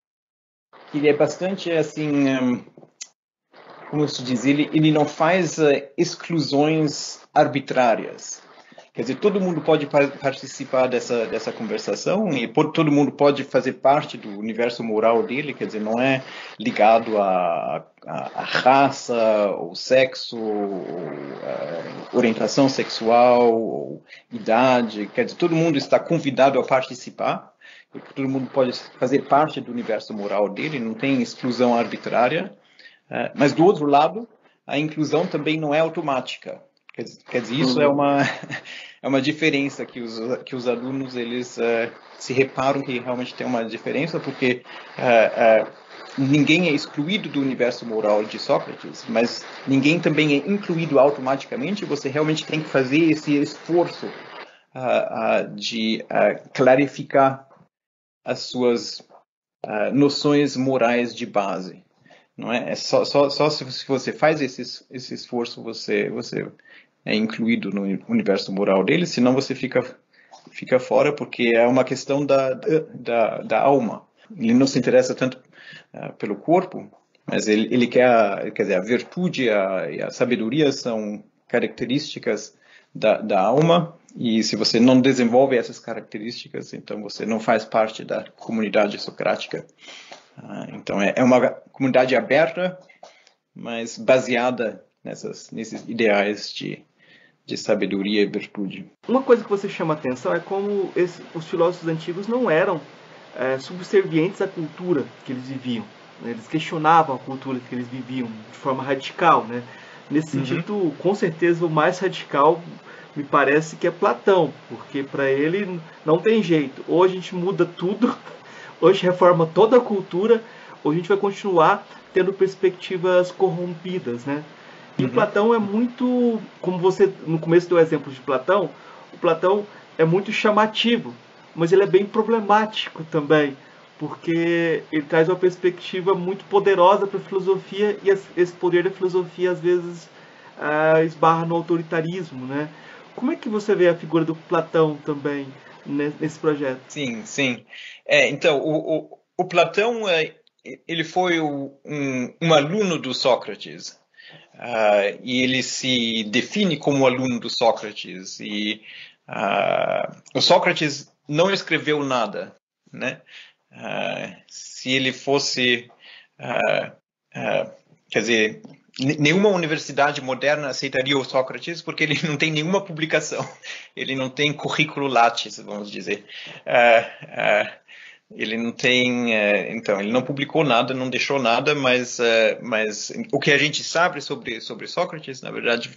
[SPEAKER 2] que ele é bastante assim. Um, como se diz, ele, ele não faz uh, exclusões arbitrárias. Quer dizer, todo mundo pode participar dessa, dessa conversação e todo mundo pode fazer parte do universo moral dele, quer dizer, não é ligado à, à, raça, ou sexo, ou, orientação sexual, ou idade, quer dizer, todo mundo está convidado a participar, todo mundo pode fazer parte do universo moral dele, não tem exclusão arbitrária, é, mas do outro lado, a inclusão também não é automática. Quer, quer dizer, isso é uma [laughs] é uma diferença que os que os alunos eles uh, se reparam que realmente tem uma diferença porque uh, uh, ninguém é excluído do universo moral de Sócrates, mas ninguém também é incluído automaticamente. Você realmente tem que fazer esse esforço de clarificar as suas noções morais de base não é? é só, só, só se você faz esse, esse esforço você você é incluído no universo moral dele, senão você fica fica fora porque é uma questão da da, da alma. Ele não se interessa tanto uh, pelo corpo, mas ele, ele quer, quer dizer, a virtude a, e a sabedoria são características da, da alma e se você não desenvolve essas características, então você não faz parte da comunidade socrática. Ah, então é, é uma comunidade aberta, mas baseada nessas, nesses ideais de, de sabedoria e virtude.
[SPEAKER 3] Uma coisa que você chama atenção é como esse, os filósofos antigos não eram é, subservientes à cultura que eles viviam. Né? Eles questionavam a cultura que eles viviam de forma radical. Né? Nesse uhum. sentido, com certeza, o mais radical me parece que é Platão, porque para ele não tem jeito. Ou a gente muda tudo [laughs] hoje reforma toda a cultura, ou a gente vai continuar tendo perspectivas corrompidas, né? E uhum. Platão é muito, como você no começo deu exemplo de Platão, o Platão é muito chamativo, mas ele é bem problemático também, porque ele traz uma perspectiva muito poderosa para a filosofia e esse poder da filosofia às vezes uh, esbarra no autoritarismo, né? Como é que você vê a figura do Platão também nesse projeto?
[SPEAKER 2] Sim, sim. É, então, o, o, o Platão é, ele foi um, um, aluno do Sócrates uh, e ele se define como aluno do Sócrates e uh, o Sócrates não escreveu nada, né? Uh, se ele fosse, quer dizer, nenhuma universidade moderna aceitaria o Sócrates porque ele não tem nenhuma publicação, [laughs] ele não tem currículo lattes, vamos dizer. Ele não tem, uh, então, ele não publicou nada, não deixou nada, mas, mas o que a gente sabe sobre, sobre Sócrates, na verdade,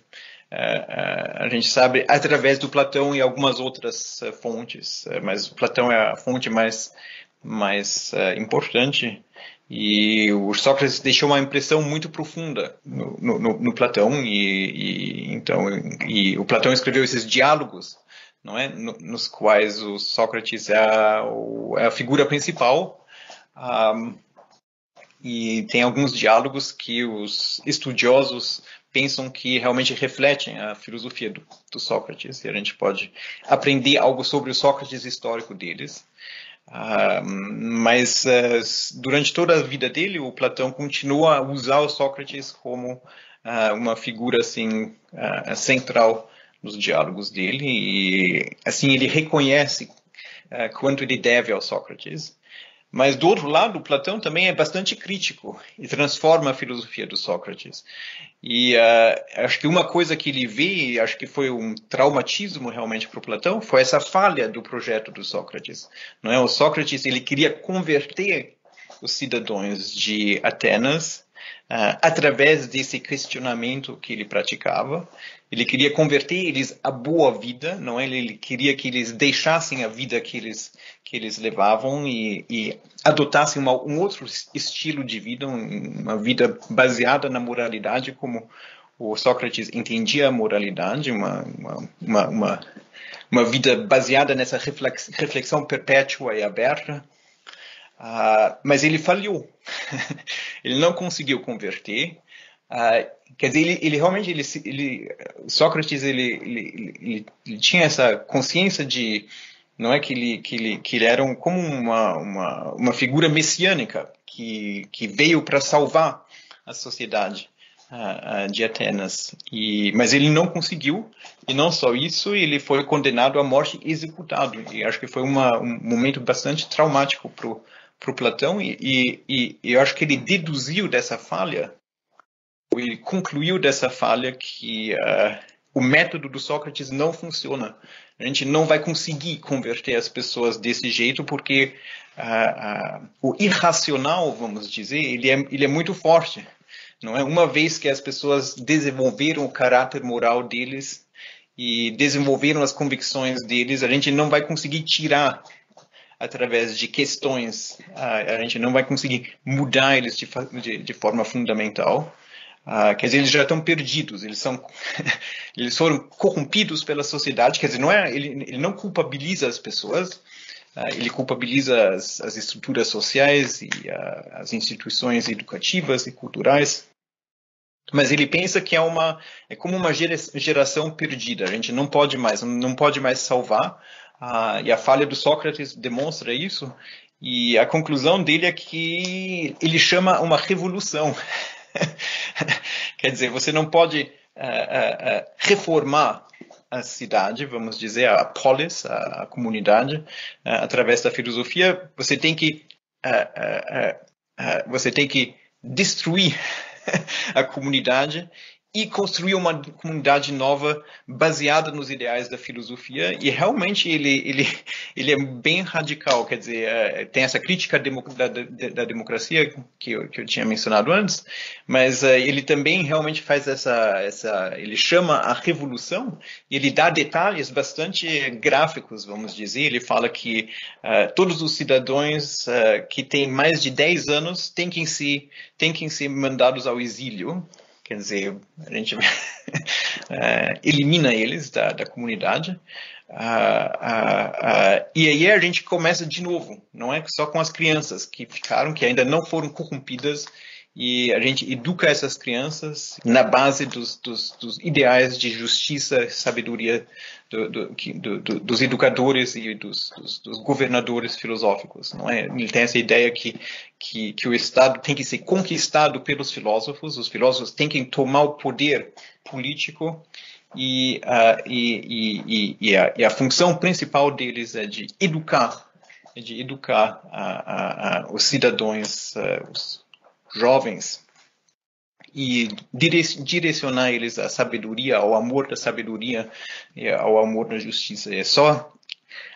[SPEAKER 2] a gente sabe através do Platão e algumas outras fontes, mas Platão é a fonte mais, mais importante. E o Sócrates deixou uma impressão muito profunda no, no, no Platão e, e, então e o Platão escreveu esses diálogos, não é, nos quais o Sócrates é a, é a figura principal. Um, e tem alguns diálogos que os estudiosos pensam que realmente refletem a filosofia do, do Sócrates e a gente pode aprender algo sobre o Sócrates histórico deles. Uh, mas uh, durante toda a vida dele, o Platão continua a usar o Sócrates como uh, uma figura assim central nos diálogos dele e assim ele reconhece quanto ele deve ao Sócrates mas, do outro lado, Platão também é bastante crítico e transforma a filosofia do Sócrates. E uh, acho que uma coisa que ele vê, acho que foi um traumatismo realmente para Platão, foi essa falha do projeto do Sócrates. Não é? O Sócrates ele queria converter os cidadãos de Atenas uh, através desse questionamento que ele praticava. Ele queria converter eles à boa vida, não é? Ele queria que eles deixassem a vida que eles que eles levavam e, e adotassem uma, um outro estilo de vida, uma vida baseada na moralidade, como o Sócrates entendia a moralidade, uma, uma, uma, uma vida baseada nessa reflexão perpétua e aberta, uh, mas ele falhou. [laughs] ele não conseguiu converter. Uh, quer dizer, ele, ele realmente, ele, ele, Sócrates, ele, ele, ele, tinha essa consciência de, não é que ele, que ele, que ele era um, como uma, uma, uma figura messiânica que, que veio para salvar a sociedade uh, de Atenas. E, mas ele não conseguiu, e não só isso, ele foi condenado à morte executado. E acho que foi uma, um momento bastante traumático para o Platão, e, e, e, eu acho que ele deduziu dessa falha, ele concluiu dessa falha que uh, o método do Sócrates não funciona. A gente não vai conseguir converter as pessoas desse jeito porque uh, uh, o irracional, vamos dizer, ele é, ele é muito forte. Não é uma vez que as pessoas desenvolveram o caráter moral deles e desenvolveram as convicções deles, a gente não vai conseguir tirar através de questões, a gente não vai conseguir mudar eles de, de, de forma fundamental. Uh, quer dizer, eles já estão perdidos, eles são, [laughs] eles foram corrompidos pela sociedade. Quer dizer, não é, ele, ele não culpabiliza as pessoas, uh, ele culpabiliza as, as, estruturas sociais e uh, as instituições educativas e culturais. Mas ele pensa que é uma é como uma geração perdida. A gente não pode mais, não pode mais salvar. E a falha do Sócrates demonstra isso. E a conclusão dele é que ele chama uma revolução. [laughs] Quer dizer, você não pode uh, uh, uh, reformar a cidade, vamos dizer, a polis, a, a comunidade, através da filosofia. Você tem que você tem que destruir [laughs] a comunidade e construir uma comunidade nova baseada nos ideais da filosofia. E realmente ele ele ele é bem radical. Quer dizer é, tem essa crítica da, da, da democracia que eu, que eu tinha mencionado antes mas uh, ele também realmente faz essa essa ele chama a revolução e ele dá detalhes bastante gráficos vamos dizer. Ele fala que uh, todos os cidadãos uh, que têm mais de 10 anos têm que ser têm que ser mandados ao exílio quer dizer, a gente uh, [laughs] elimina eles da, da comunidade. E aí a gente começa de novo, não é só com as crianças que ficaram, que ainda não foram corrompidas e a gente educa essas crianças na base dos, dos, dos ideais de justiça, sabedoria do, do, do, dos educadores e dos, dos, governadores filosóficos, não é? Ele tem essa ideia que, que, que o Estado tem que ser conquistado pelos filósofos, os filósofos têm que tomar o poder político e, uh, e, e, e, a, e a função principal deles é de educar de educar uh, uh, os cidadãos, os jovens e direcionar eles à sabedoria, ao amor da sabedoria ao amor da justiça. É só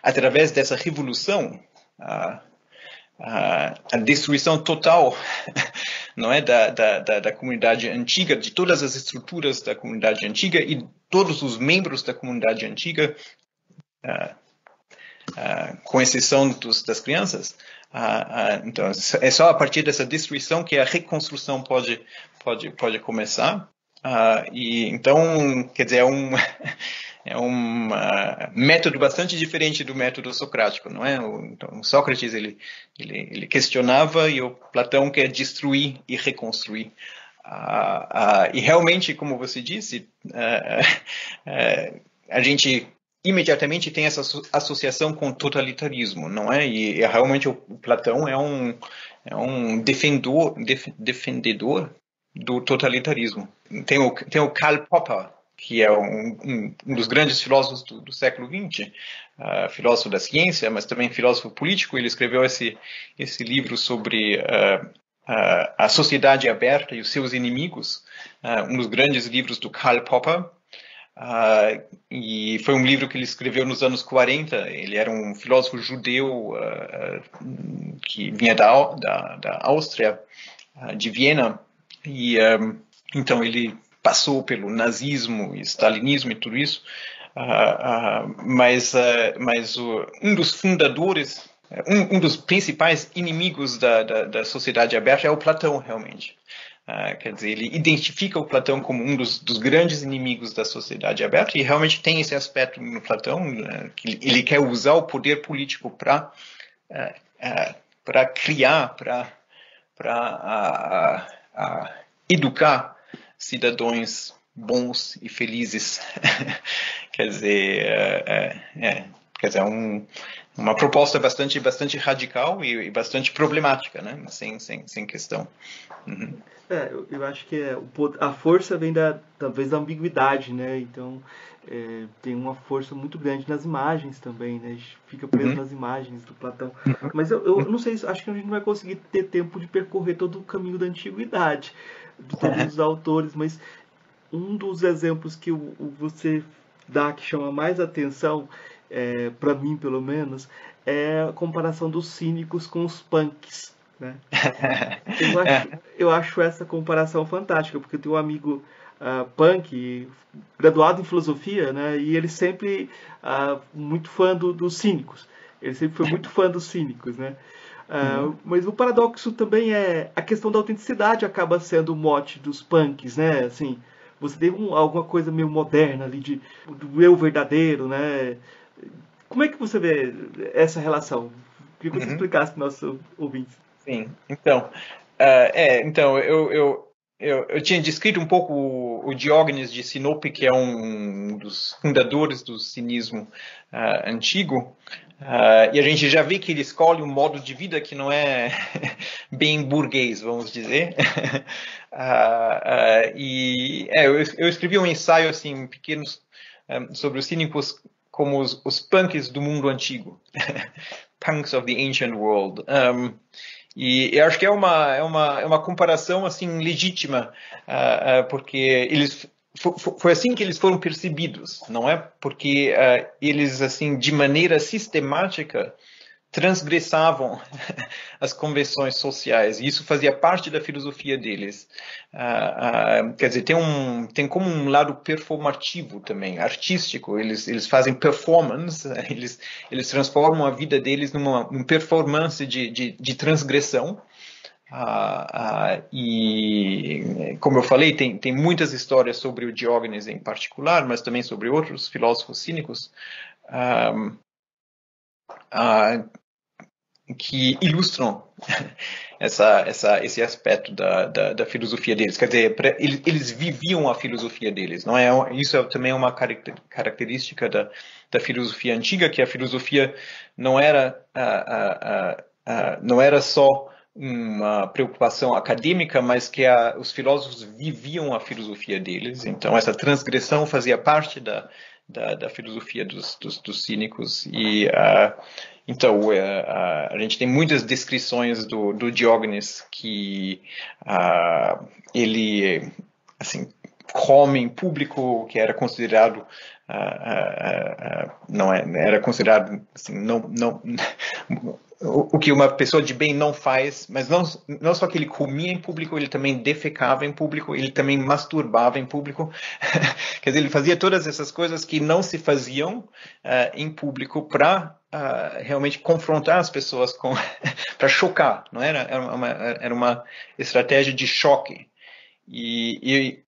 [SPEAKER 2] através dessa revolução a, a, a destruição total [laughs] não é da, da, da, da, comunidade antiga, de todas as estruturas da comunidade antiga e todos os membros da comunidade antiga, uh, com exceção dos, das crianças, ah, ah, então, é só a partir dessa destruição que a reconstrução pode, pode, pode começar. Ah, e então, quer dizer, é um, [laughs] é um método bastante diferente do método socrático, não é? Então, Sócrates ele, ele, ele questionava e o Platão quer destruir e reconstruir. e realmente, como você disse, a gente imediatamente tem essa associação com totalitarismo, não é? E, e realmente o Platão é um, é um defendor, def, defendedor do totalitarismo. Tem o, tem o Karl Popper, que é um, um, um dos grandes filósofos do, do século XX, uh, filósofo da ciência, mas também filósofo político. Ele escreveu esse, esse livro sobre uh, uh, a sociedade aberta e os seus inimigos, um dos grandes livros do Karl Popper. Uh, e foi um livro que ele escreveu nos anos 40. Ele era um filósofo judeu uh, que vinha da, da, da Áustria, uh, de Viena, e então ele passou pelo nazismo e stalinismo e tudo isso. mas mas um dos fundadores, um, um dos principais inimigos da, da, da sociedade aberta é o Platão, realmente. Uh, quer dizer, ele identifica o Platão como um dos, dos, grandes inimigos da sociedade aberta e realmente tem esse aspecto no Platão, uh, que ele quer usar o poder político para uh, para criar, para educar cidadãos bons e felizes. [laughs] quer dizer, é, é, quer dizer, um, uma proposta bastante, bastante radical e, e, bastante problemática, né? Sem, sem, sem questão.
[SPEAKER 3] Uhum. É, eu, eu, acho que é, a força vem da talvez da ambiguidade, né? Então é, tem uma força muito grande nas imagens também, né? A gente fica preso uhum. nas imagens do Platão. Uhum. Mas eu, eu não sei, acho que a gente não vai conseguir ter tempo de percorrer todo o caminho da antiguidade de todos os autores, mas um dos exemplos que você dá que chama mais atenção, é, para mim pelo menos, é a comparação dos cínicos com os punks. Né? [laughs] Eu, acho, eu acho essa comparação fantástica, porque eu tenho um amigo uh, punk, graduado em filosofia, né? e ele sempre uh, muito fã do, dos cínicos. Ele sempre foi muito fã dos cínicos, né? Uh, uhum. Mas o paradoxo também é a questão da autenticidade acaba sendo o mote dos punks, né? Assim, você tem um, alguma coisa meio moderna ali de, do eu verdadeiro, né? Como é que você vê essa relação? Queria que você uhum. explicasse para os nossos ouvintes.
[SPEAKER 2] Sim, então, uh, é, então eu, eu, eu, eu, tinha descrito um pouco o, o Diógenes de Sinope, que é um dos fundadores do cinismo uh, antigo, Uh, e a gente já vê que ele escolhe um modo de vida que não é [laughs] bem burguês, vamos dizer. uh, [laughs] uh, e é, eu, eu, escrevi um ensaio assim pequeno um, sobre os cínicos como os, os, punks do mundo antigo, [laughs] punks of the ancient world. Um, e eu acho que é uma, é uma, é uma comparação assim legítima, porque eles foi assim que eles foram percebidos, não é? Porque uh, eles, assim, de maneira sistemática, transgressavam [laughs] as convenções sociais. E isso fazia parte da filosofia deles. Uh, uh, quer dizer, tem, um, tem como um lado performativo também, artístico. Eles, eles fazem performance, [laughs] eles, eles transformam a vida deles numa, numa performance de, de, de transgressão. Ah, e, como eu falei, tem, tem muitas histórias sobre o Diógenes em particular, mas também sobre outros filósofos cínicos ah, que ilustram [laughs] essa, essa, esse aspecto da, da, da, filosofia deles. Quer dizer, pra, eles, eles, viviam a filosofia deles. Não é? Isso é também uma característica da, da filosofia antiga, que a filosofia não era, não era só uma preocupação acadêmica, mas que a, os filósofos viviam a filosofia deles. Então, essa transgressão fazia parte da, da, da filosofia dos, dos, dos, cínicos. E, uh, então, uh, uh, a gente tem muitas descrições do, do Diógenes que ele, assim, come em público, que era considerado não é, era considerado assim, não, não, [laughs] o, que uma pessoa de bem não faz, mas não, não só que ele comia em público, ele também defecava em público, ele também masturbava em público. [laughs] Quer dizer, ele fazia todas essas coisas que não se faziam uh, em público para uh, realmente confrontar as pessoas com, [laughs] para chocar, não era? Era uma, era uma estratégia de choque. E, e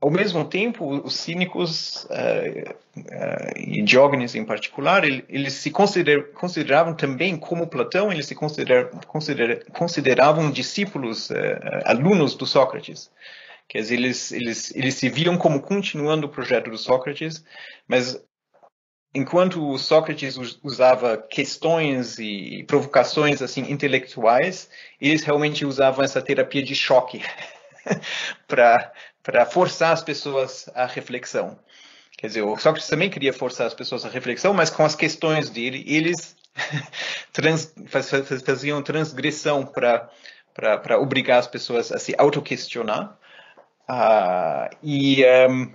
[SPEAKER 2] ao mesmo tempo, os cínicos, uh, uh, e Diógenes em particular, eles, eles se consider, consideravam também, como Platão, eles se consider, consider, consideravam discípulos, uh, alunos do Sócrates. Quer dizer, eles, eles, eles se viam como continuando o projeto do Sócrates, mas enquanto Sócrates usava questões e provocações assim intelectuais, eles realmente usavam essa terapia de choque [laughs] para para forçar as pessoas à reflexão. Quer dizer, o Sócrates também queria forçar as pessoas à reflexão, mas com as questões dele, eles [laughs] trans, faziam transgressão para obrigar as pessoas a se autoquestionar. Uh, e um,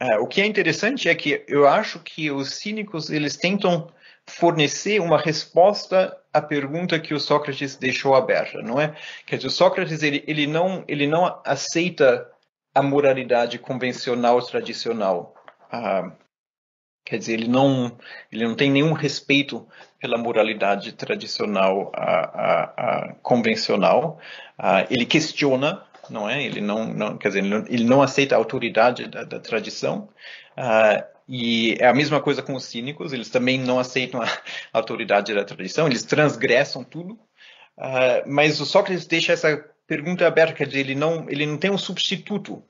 [SPEAKER 2] ah, o que é interessante é que eu acho que os cínicos eles tentam fornecer uma resposta à pergunta que o Sócrates deixou aberta, não é? Quer dizer, o Sócrates ele, ele não ele não aceita a moralidade convencional tradicional. Ah, quer dizer, ele não, ele não tem nenhum respeito pela moralidade tradicional ah, ah, convencional. ele questiona não é? Ele não, não quer dizer, ele não, ele não aceita a autoridade da, da tradição. Uh, e é a mesma coisa com os cínicos, eles também não aceitam a autoridade da tradição, eles transgressam tudo. Uh, mas o Sócrates deixa essa pergunta aberta, quer dizer, ele não, ele não tem um substituto.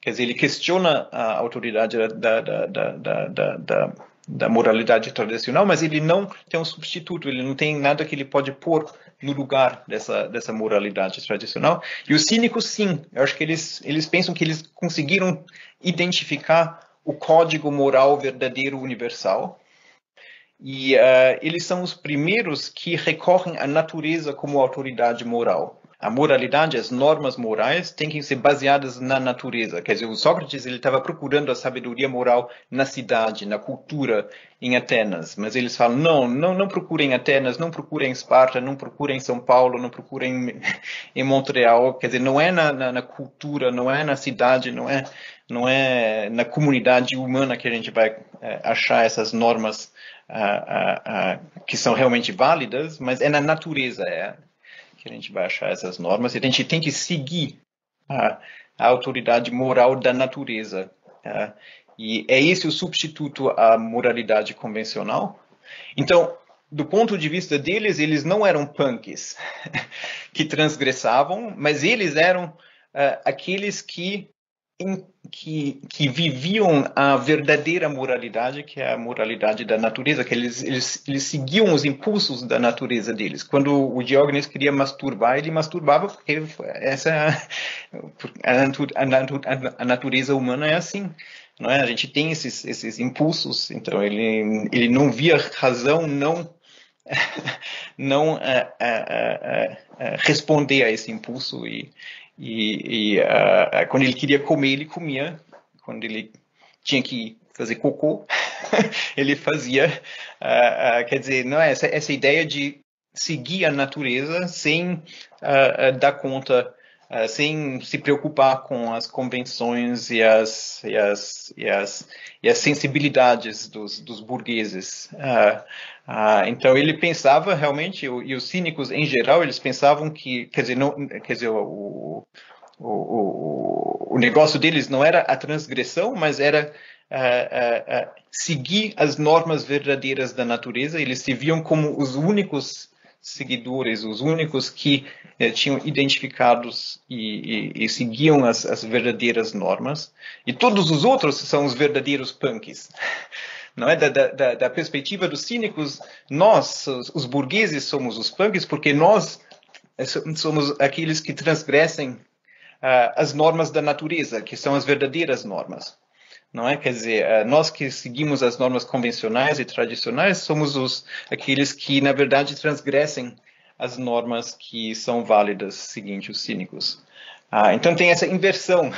[SPEAKER 2] Quer dizer, ele questiona a autoridade da, da, da, da, da moralidade tradicional, mas ele não tem um substituto, ele não tem nada que ele pode pôr no lugar dessa, dessa moralidade tradicional. E os cínicos, sim, eu acho que eles, eles pensam que eles conseguiram identificar o código moral verdadeiro universal. E uh, eles são os primeiros que recorrem à natureza como autoridade moral a moralidade, as normas morais têm que ser baseadas na natureza. Quer dizer, o Sócrates ele estava procurando a sabedoria moral na cidade, na cultura em Atenas, mas eles falam não, não, não procurem Atenas, não procurem Esparta, não procurem São Paulo, não procurem [laughs] em Montreal. Quer dizer, não é na, na, na cultura, não é na cidade, não é não é na comunidade humana que a gente vai é, achar essas normas ah, ah, ah, que são realmente válidas, mas é na natureza, é que a gente vai achar essas normas, e a gente tem que seguir a, a autoridade moral da natureza. Tá? E é esse o substituto à moralidade convencional. Então, do ponto de vista deles, eles não eram punks [laughs] que transgressavam, mas eles eram uh, aqueles que que, que viviam a verdadeira moralidade, que é a moralidade da natureza, que eles, eles, eles seguiam os impulsos da natureza deles. Quando o Diógenes queria masturbar, ele masturbava porque essa a, natureza humana é assim. Não é? A gente tem esses, esses impulsos, então ele, ele não via razão não [laughs] não uh, uh, uh, responder a esse impulso e, e, e uh, quando ele queria comer, ele comia. Quando ele tinha que fazer cocô, [laughs] ele fazia. Uh, uh, quer dizer, não é essa, essa ideia de seguir a natureza sem dar conta Uh, sem se preocupar com as convenções e as, e as, e as, e as sensibilidades dos, dos burgueses. Uh, uh, então ele pensava realmente, e os cínicos em geral, eles pensavam que, quer dizer, não, quer dizer o, o, o, o negócio deles não era a transgressão, mas era seguir as normas verdadeiras da natureza. Eles se viam como os únicos seguidores, os únicos que eh, tinham identificados e, e, e seguiam as, as, verdadeiras normas, e todos os outros são os verdadeiros punks. [laughs] Não é? Da, da, da perspectiva dos cínicos, nós, os, os, burgueses, somos os punks porque nós eh, somos aqueles que transgressem uh, as normas da natureza, que são as verdadeiras normas não é? Quer dizer, eh, nós que seguimos as normas convencionais e tradicionais somos os aqueles que, na verdade, transgressem as normas que são válidas, seguinte os cínicos. Ah, então tem essa inversão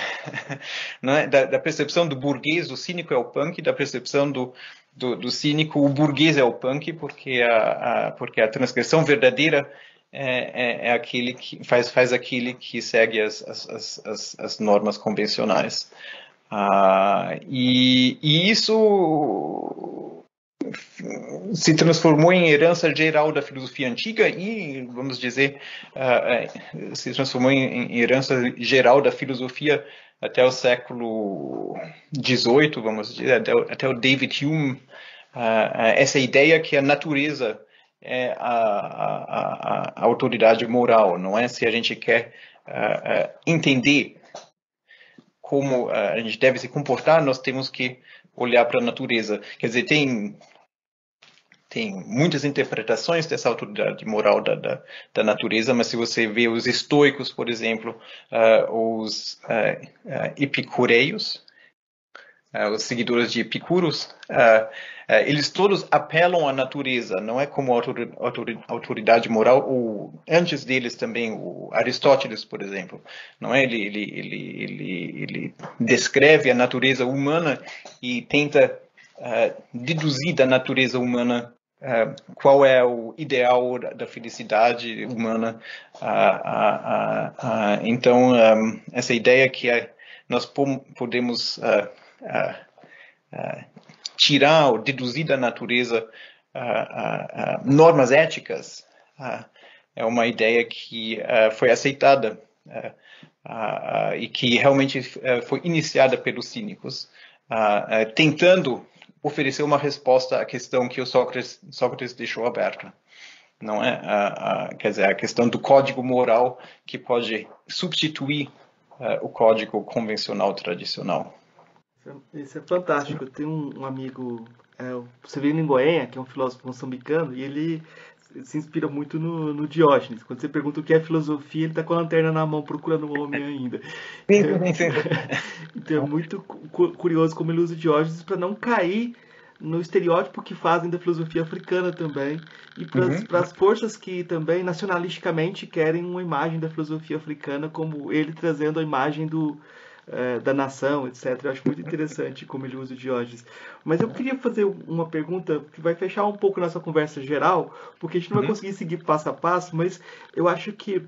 [SPEAKER 2] [laughs] é? da, da, percepção do burguês, o cínico é o punk, da percepção do, do, do cínico, o burguês é o punk, porque a, a porque a transgressão verdadeira é, é, é, aquele que faz, faz aquele que segue as, as, as, as normas convencionais. Ah, e, e, isso se transformou em herança geral da filosofia antiga e, vamos dizer, uh, se transformou em, herança geral da filosofia até o século XVIII, vamos dizer, até, até o David Hume. Uh, essa ideia que a natureza é a, a, a, autoridade moral, não é? Se a gente quer entender como eh, a gente deve se comportar, nós temos que olhar para a natureza. Quer dizer, tem tem muitas interpretações dessa autoridade moral da, da, da, natureza, mas se você vê os estoicos, por exemplo, uh, os uh, uh, epicureios, os seguidores de Epicuros, é, eles todos apelam à natureza, não é como autoridade moral, ou antes deles também, o Aristóteles, por exemplo, não é? Ele, ele, ele, ele, ele descreve a natureza humana e tenta deduzir da natureza humana qual é o ideal da, felicidade humana. Então, essa ideia que é, nós podemos tirar ou deduzir da natureza uh, uh, normas éticas é uma ideia que foi aceitada uh, e que realmente uh, foi iniciada pelos cínicos, tentando oferecer uma resposta à questão que o Sócrates, Sócrates deixou aberta. Não é? quer dizer, a questão do código moral que pode substituir o código convencional tradicional.
[SPEAKER 3] Isso é fantástico. Eu tenho um, amigo, é, o Severino Goenha, que é um filósofo moçambicano, e ele se inspira muito no, no, Diógenes. Quando você pergunta o que é filosofia, ele está com a lanterna na mão procurando o homem ainda. [laughs] [laughs] então é muito curioso como ele usa Diógenes para não cair no estereótipo que fazem da filosofia africana também e para uhum. as forças que também nacionalisticamente querem uma imagem da filosofia africana como ele trazendo a imagem do é, da nação, etc. Eu acho muito interessante [laughs] como ele usa o Diógenes. Mas eu queria fazer uma pergunta que vai fechar um pouco nossa conversa geral, porque a gente não vai uhum. conseguir seguir passo a passo, mas eu acho que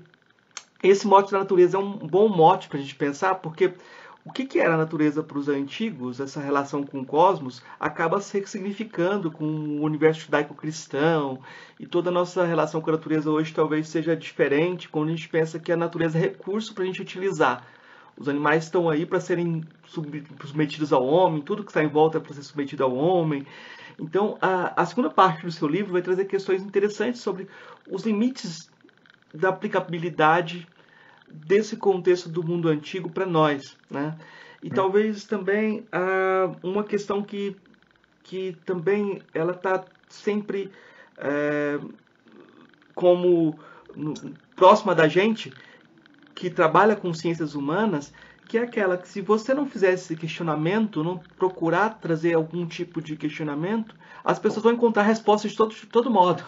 [SPEAKER 3] esse mote da natureza é um bom mote para a gente pensar, porque o que, que era a natureza para os antigos, essa relação com o cosmos, acaba se significando com o universo judaico-cristão e toda a nossa relação com a natureza hoje talvez seja diferente quando a gente pensa que a natureza é recurso para a gente utilizar. Os animais estão aí para serem submetidos ao homem, tudo que está em volta é para ser submetido ao homem. Então, a, a segunda parte do seu livro vai trazer questões interessantes sobre os limites da aplicabilidade desse contexto do mundo antigo para nós, né? E talvez também uma questão que, que também ela está sempre é, como no, próxima da gente, que trabalha com ciências humanas, que é aquela que se você não fizer esse questionamento, não procurar trazer algum tipo de questionamento, as pessoas vão encontrar respostas de todo, de todo modo.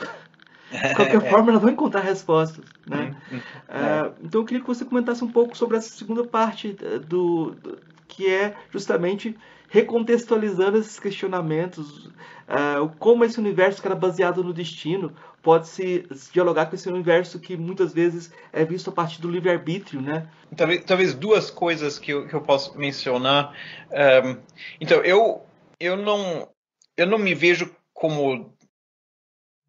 [SPEAKER 3] De qualquer [laughs] forma, elas vão encontrar respostas. Né? Uh, então, eu queria que você comentasse um pouco sobre essa segunda parte do, do que é justamente recontextualizando esses questionamentos, uh, como esse universo que era baseado no destino pode se, dialogar com esse universo que muitas vezes é visto a partir do livre-arbítrio, né?
[SPEAKER 2] Talvez, talvez, duas coisas que eu, que eu posso mencionar. Um, então, eu, eu, não, eu não me vejo como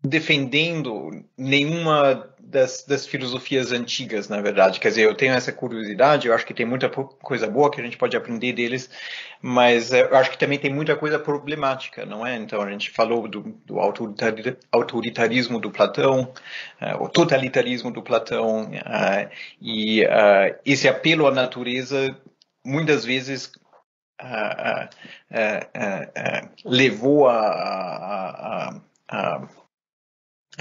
[SPEAKER 2] defendendo nenhuma das, das, filosofias antigas, na verdade. Quer dizer, eu tenho essa curiosidade, eu acho que tem muita coisa boa que a gente pode aprender deles, mas eu acho que também tem muita coisa problemática, não é? Então, a gente falou do, do autoritarismo do Platão, uh, o totalitarismo do Platão, uh, e uh, esse apelo à natureza, muitas vezes, levou a, a, a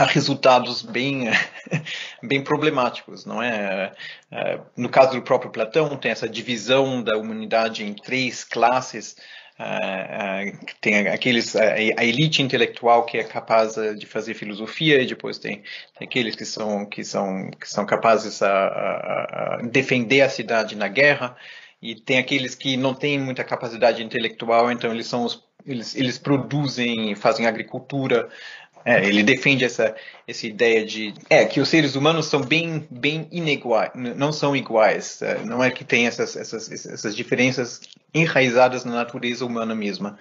[SPEAKER 2] resultados bem, [laughs] bem problemáticos, não é? é? No caso do próprio Platão, tem essa divisão da humanidade em três classes. É, é, tem aqueles a elite intelectual que é capaz de fazer filosofia e depois tem, tem aqueles que são que são que são capazes a, a, a defender a cidade na guerra e tem aqueles que não têm muita capacidade intelectual então eles são os eles, eles produzem, fazem agricultura, é, ele defende essa, essa ideia de é, que os seres humanos são bem, bem iniguais, não são iguais. É, não é que tem essas, essas, essas diferenças enraizadas na natureza humana mesma.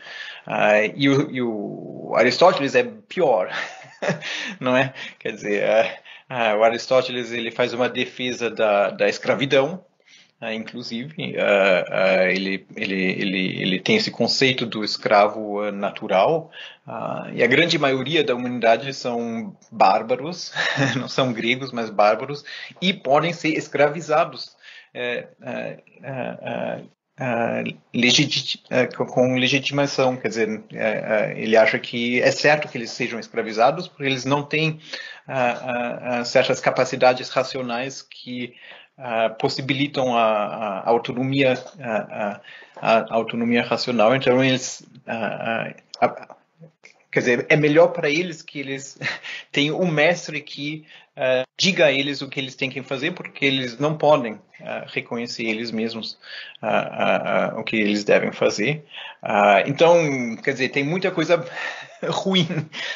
[SPEAKER 2] Uh, e, o, e, o, Aristóteles é pior, [laughs] não é? Quer dizer, uh, uh, o Aristóteles ele faz uma defesa da, da escravidão, Uh, inclusive, uh, uh, ele, ele, ele, ele tem esse conceito do escravo natural, e a grande maioria da humanidade são bárbaros, [laughs] não são gregos, mas bárbaros, e podem ser escravizados. Legiti com legitimação, quer dizer, ele acha que é certo que eles sejam escravizados porque eles não têm certas capacidades racionais que possibilitam a, a autonomia, a, a, autonomia racional. Então eles, quer dizer, é melhor para eles que eles [laughs] tenham um mestre que diga a eles o que eles têm que fazer, porque eles não podem reconhecer eles mesmos o que eles devem fazer. então, quer dizer, tem muita coisa [laughs] ruim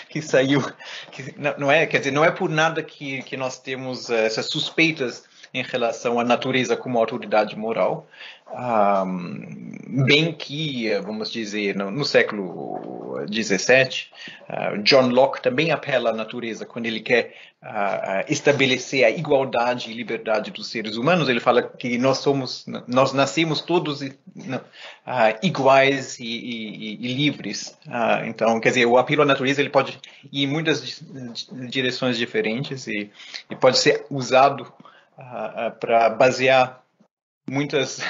[SPEAKER 2] que saiu, que não, é, quer dizer, não é por nada que, que nós temos essas suspeitas em relação à natureza como autoridade moral. Um, bem que, vamos dizer, no, no século XVII, uh, John Locke também apela à natureza quando ele quer uh, estabelecer a igualdade e liberdade dos seres humanos. Ele fala que nós somos, nós nascemos todos uh, iguais e, e, e livres. então, quer dizer, o apelo à natureza ele pode ir em muitas direções diferentes e, e pode ser usado para basear muitas,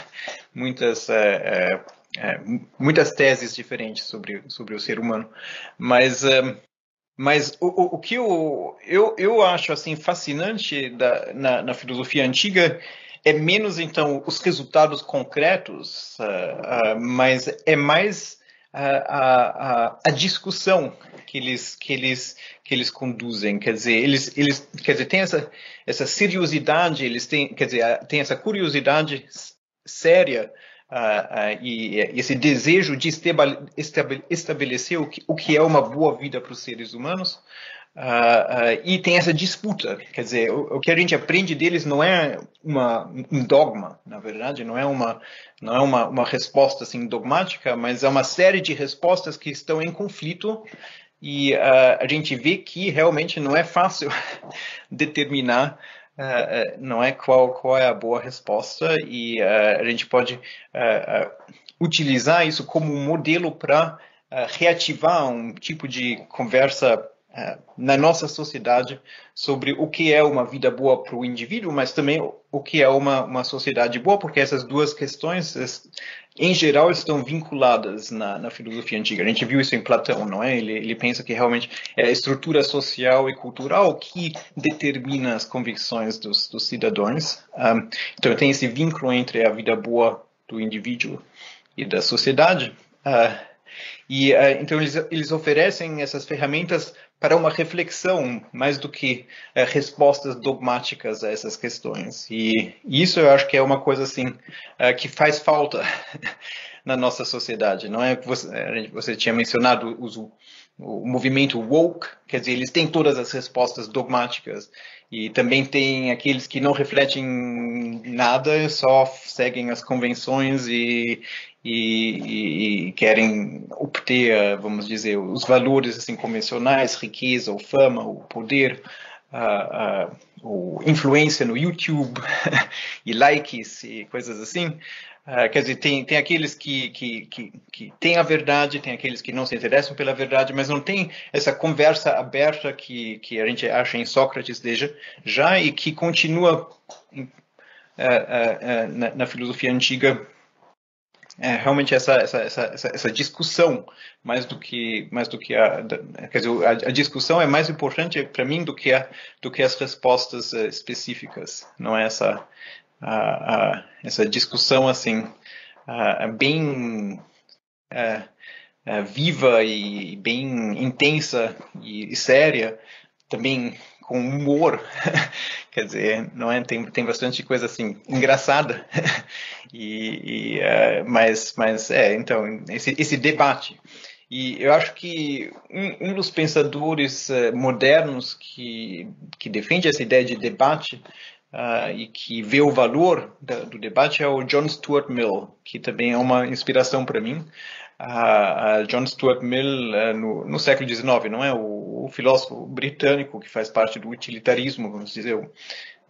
[SPEAKER 2] muitas, é, é, muitas teses diferentes sobre, sobre o ser humano. Mas, é, mas o, o, que eu, eu, eu acho assim fascinante da, na, na filosofia antiga é menos então os resultados concretos, mas é mais a, a, a, discussão que eles, que eles, que eles conduzem. Quer dizer, eles, eles quer dizer, tem essa, essa seriosidade, eles têm, quer dizer, tem essa curiosidade séria uh, uh, e esse desejo de estabelecer o que, o que é uma boa vida para os seres humanos. Uh, e tem essa disputa, quer dizer, o, o, que a gente aprende deles não é uma, um dogma, na verdade, não é uma não é uma, uma resposta assim dogmática, mas é uma série de respostas que estão em conflito e uh, a gente vê que realmente não é fácil [laughs] determinar uh, não é qual, qual é a boa resposta e uh, a gente pode utilizar isso como um modelo para reativar um tipo de conversa na nossa sociedade sobre o que é uma vida boa para o indivíduo, mas também o que é uma, uma sociedade boa, porque essas duas questões, em geral, estão vinculadas na, na filosofia antiga. A gente viu isso em Platão, não é? Ele, ele pensa que realmente é a estrutura social e cultural que determina as convicções dos, dos cidadãos. Um, então, tem esse vínculo entre a vida boa do indivíduo e da sociedade. Uh, e uh, então eles, eles oferecem essas ferramentas para uma reflexão mais do que uh, respostas dogmáticas a essas questões. E, isso eu acho que é uma coisa assim uh, que faz falta [laughs] na nossa sociedade. Não é você, você tinha mencionado o movimento woke, quer dizer, eles têm todas as respostas dogmáticas e também tem aqueles que não refletem nada, só seguem as convenções e, e, e, querem obter, vamos dizer, os valores assim convencionais, riqueza, ou fama, o poder, a, a, influência no YouTube [laughs] e likes e coisas assim. Uh, quer dizer, tem, tem aqueles que, que, que, que têm a verdade, tem aqueles que não se interessam pela verdade, mas não tem essa conversa aberta que, que a gente acha em Sócrates desde já e que continua uh, uh, na, na filosofia antiga é, realmente essa, essa, essa, essa, discussão mais do que mais do que a quer dizer a, a discussão é mais importante para mim do que a, do que as respostas específicas não é essa a, a, essa discussão assim bem viva e bem intensa e, e séria também com humor. [laughs] Quer dizer não é? Tem, tem bastante coisa assim engraçada. [laughs] E, e uh, mas mas é então esse, esse debate. E eu acho que um, um dos pensadores uh, modernos que que defende essa ideia de debate uh, e que vê o valor da, do debate é o John Stuart Mill que também é uma inspiração para mim. A, John Stuart Mill uh, no, no, século XIX, não é? O, o, filósofo britânico que faz parte do utilitarismo, vamos dizer, um,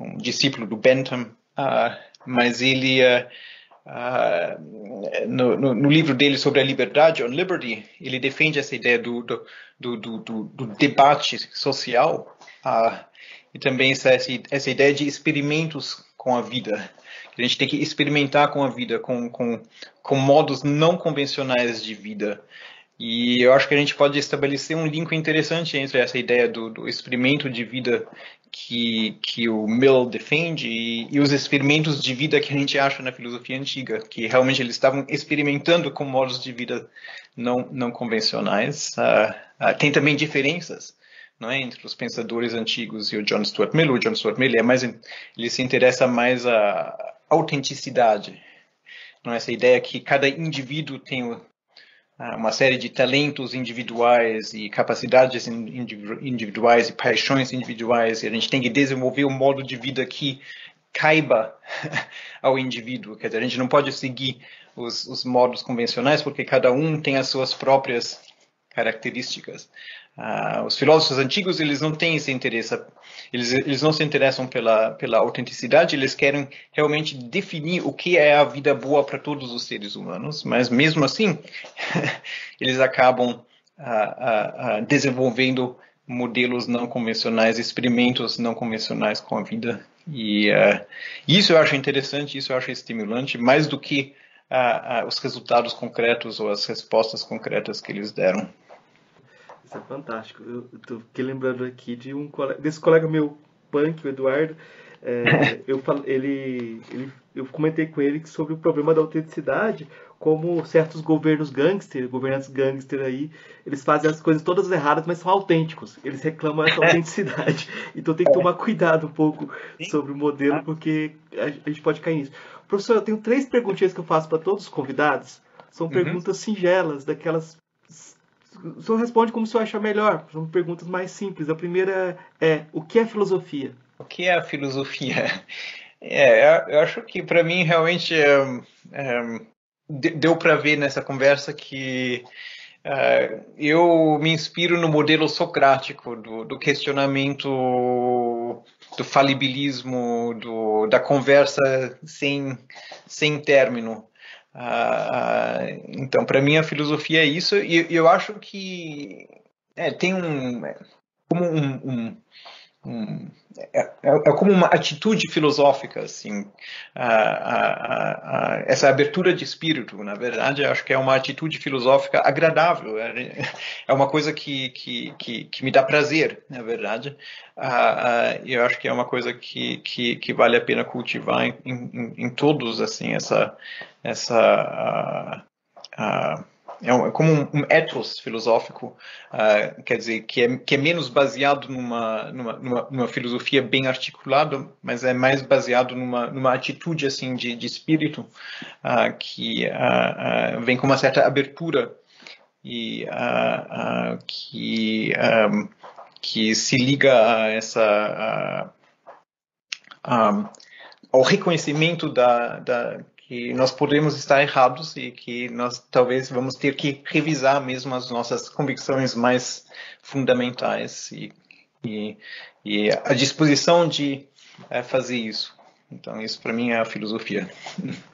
[SPEAKER 2] um discípulo do Bentham, uh, mas ele, uh, no, no, no, livro dele sobre a liberdade, On Liberty, ele defende essa ideia do, do, do, do, do debate social e também essa, essa ideia de experimentos com a vida a gente tem que experimentar com a vida, com, com, com modos não convencionais de vida. E eu acho que a gente pode estabelecer um link interessante entre essa ideia do, do experimento de vida que, que o Mill defende e, e, os experimentos de vida que a gente acha na filosofia antiga, que realmente eles estavam experimentando com modos de vida não, não convencionais. Uh, uh, tem também diferenças é, entre os pensadores antigos e o John Stuart Mill. O John Stuart Mill é mais, ele se interessa mais a, autenticidade. Não é essa ideia que cada indivíduo tem uma série de talentos individuais e capacidades individuais e paixões individuais e a gente tem que desenvolver um modo de vida que caiba [laughs] ao indivíduo. Quer dizer, a gente não pode seguir os, os modos convencionais porque cada um tem as suas próprias características. Uh, os filósofos antigos eles não têm esse interesse, eles, eles não se interessam pela, pela autenticidade, eles querem realmente definir o que é a vida boa para todos os seres humanos, mas mesmo assim [laughs] eles acabam uh, uh, desenvolvendo modelos não convencionais, experimentos não convencionais com a vida. E isso eu acho interessante, isso eu acho estimulante, mais do que os resultados concretos ou as respostas concretas que eles deram.
[SPEAKER 3] Isso é fantástico. Eu, eu fiquei lembrando aqui de um colega, desse colega meu, punk, o Eduardo. É, [laughs] eu, falo, ele, ele, eu comentei com ele sobre o problema da autenticidade, como certos governos gangster, governantes gangster aí, eles fazem as coisas todas erradas, mas são autênticos. Eles reclamam essa [laughs] autenticidade. Então tem que tomar cuidado um pouco sobre o modelo, porque a, a gente pode cair nisso. Professor, eu tenho três perguntinhas que eu faço para todos os convidados. São uhum. perguntas uhum. singelas, daquelas o senhor responde como o senhor acha melhor. São perguntas mais simples. A primeira é: o que é filosofia?
[SPEAKER 2] O que é a filosofia? [laughs] É, eu acho que para mim realmente é, é, deu para ver nessa conversa que é, eu me inspiro no modelo socrático do, do questionamento do falibilismo, do, da conversa sem, sem término. Ah, ah, então, para mim, a filosofia é isso, e eu acho que é, tem um. É, como um, um, um é, é, é, como uma atitude filosófica, assim, essa abertura de espírito, na verdade, acho que é uma atitude filosófica agradável, é, é uma coisa que, que, que, que me dá prazer, na verdade, e eu acho que é uma coisa que, que, que vale a pena cultivar em, em, em todos, assim, essa, essa é, um, é como um, um ethos filosófico, uh, quer dizer, que é, que é menos baseado numa, numa, numa, numa, filosofia bem articulada, mas é mais baseado numa, numa atitude assim de, de espírito uh, que uh, vem com uma certa abertura e que, um, que se liga a essa ao reconhecimento da, da, que nós podemos estar errados e que nós talvez vamos ter que revisar mesmo as nossas convicções mais fundamentais e, e, e a disposição de é, fazer isso. Então, isso para mim é a filosofia. [laughs]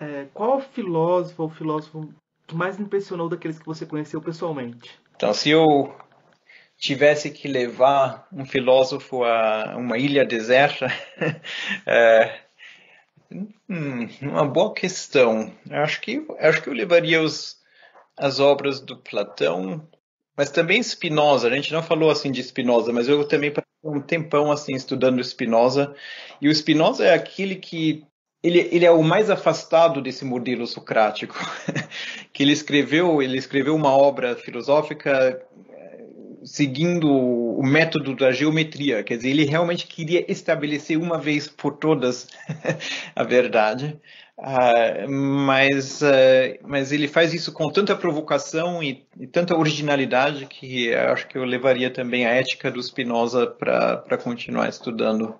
[SPEAKER 3] É, qual filósofo ou filósofo que mais impressionou daqueles que você conheceu pessoalmente?
[SPEAKER 2] Então, se eu tivesse que levar um filósofo a uma ilha deserta, é, [laughs] Hum, uma boa questão. Acho que, acho que eu levaria os, as obras do Platão, mas também Spinoza. A gente não falou assim de Spinoza, mas eu também passei um tempão assim estudando Spinoza. E o Spinoza é aquele que ele, ele é o mais afastado desse modelo socrático, [laughs] que ele escreveu, ele escreveu uma obra filosófica seguindo o método da geometria, quer dizer, ele realmente queria estabelecer uma vez por todas [laughs] a verdade, uh, mas, uh, mas ele faz isso com tanta provocação e, e tanta originalidade que acho que eu levaria também a ética do Spinoza para continuar estudando.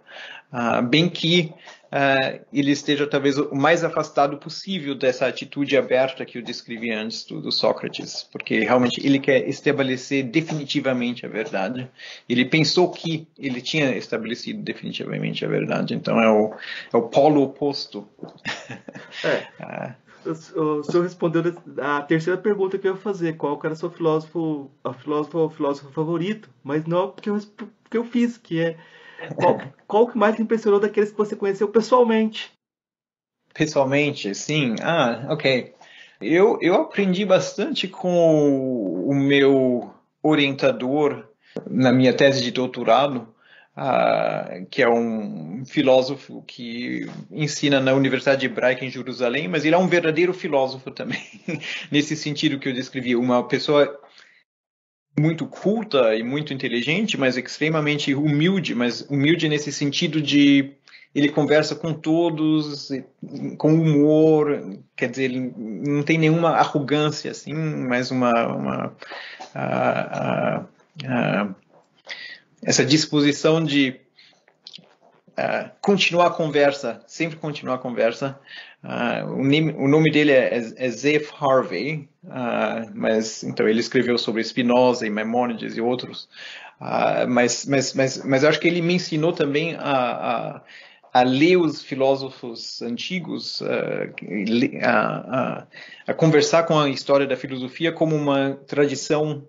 [SPEAKER 2] Uh, bem que uh, ele esteja talvez o mais afastado possível dessa atitude aberta que eu descrevi antes do, do, Sócrates, porque realmente ele quer estabelecer definitivamente a verdade. Ele pensou que ele tinha estabelecido definitivamente a verdade, então é o, é o polo oposto.
[SPEAKER 3] É. [laughs] uh, o senhor respondeu a terceira pergunta que eu ia fazer, qual era o seu filósofo, o filósofo, o filósofo favorito, mas não porque eu, porque eu fiz, que é qual, qual que mais te impressionou daqueles que você conheceu pessoalmente?
[SPEAKER 2] Pessoalmente, sim. Ah, ok. Eu, eu aprendi bastante com o meu orientador na minha tese de doutorado, uh, que é um filósofo que ensina na Universidade Hebraica em Jerusalém, mas ele é um verdadeiro filósofo também, [laughs] nesse sentido que eu descrevi, uma pessoa muito culta e muito inteligente, mas extremamente humilde, mas humilde nesse sentido de ele conversa com todos com humor, quer dizer, ele não tem nenhuma arrogância assim, mas uma, uma essa disposição de continuar a conversa, sempre continuar a conversa. Uh, o, nome, o, nome, dele é, é, é Harvey, uh, mas então ele escreveu sobre Spinoza e Maimonides e outros. Uh, mas, mas, mas, mas eu acho que ele me ensinou também a, a, a ler os filósofos antigos, a, a, a conversar com a história da filosofia como uma tradição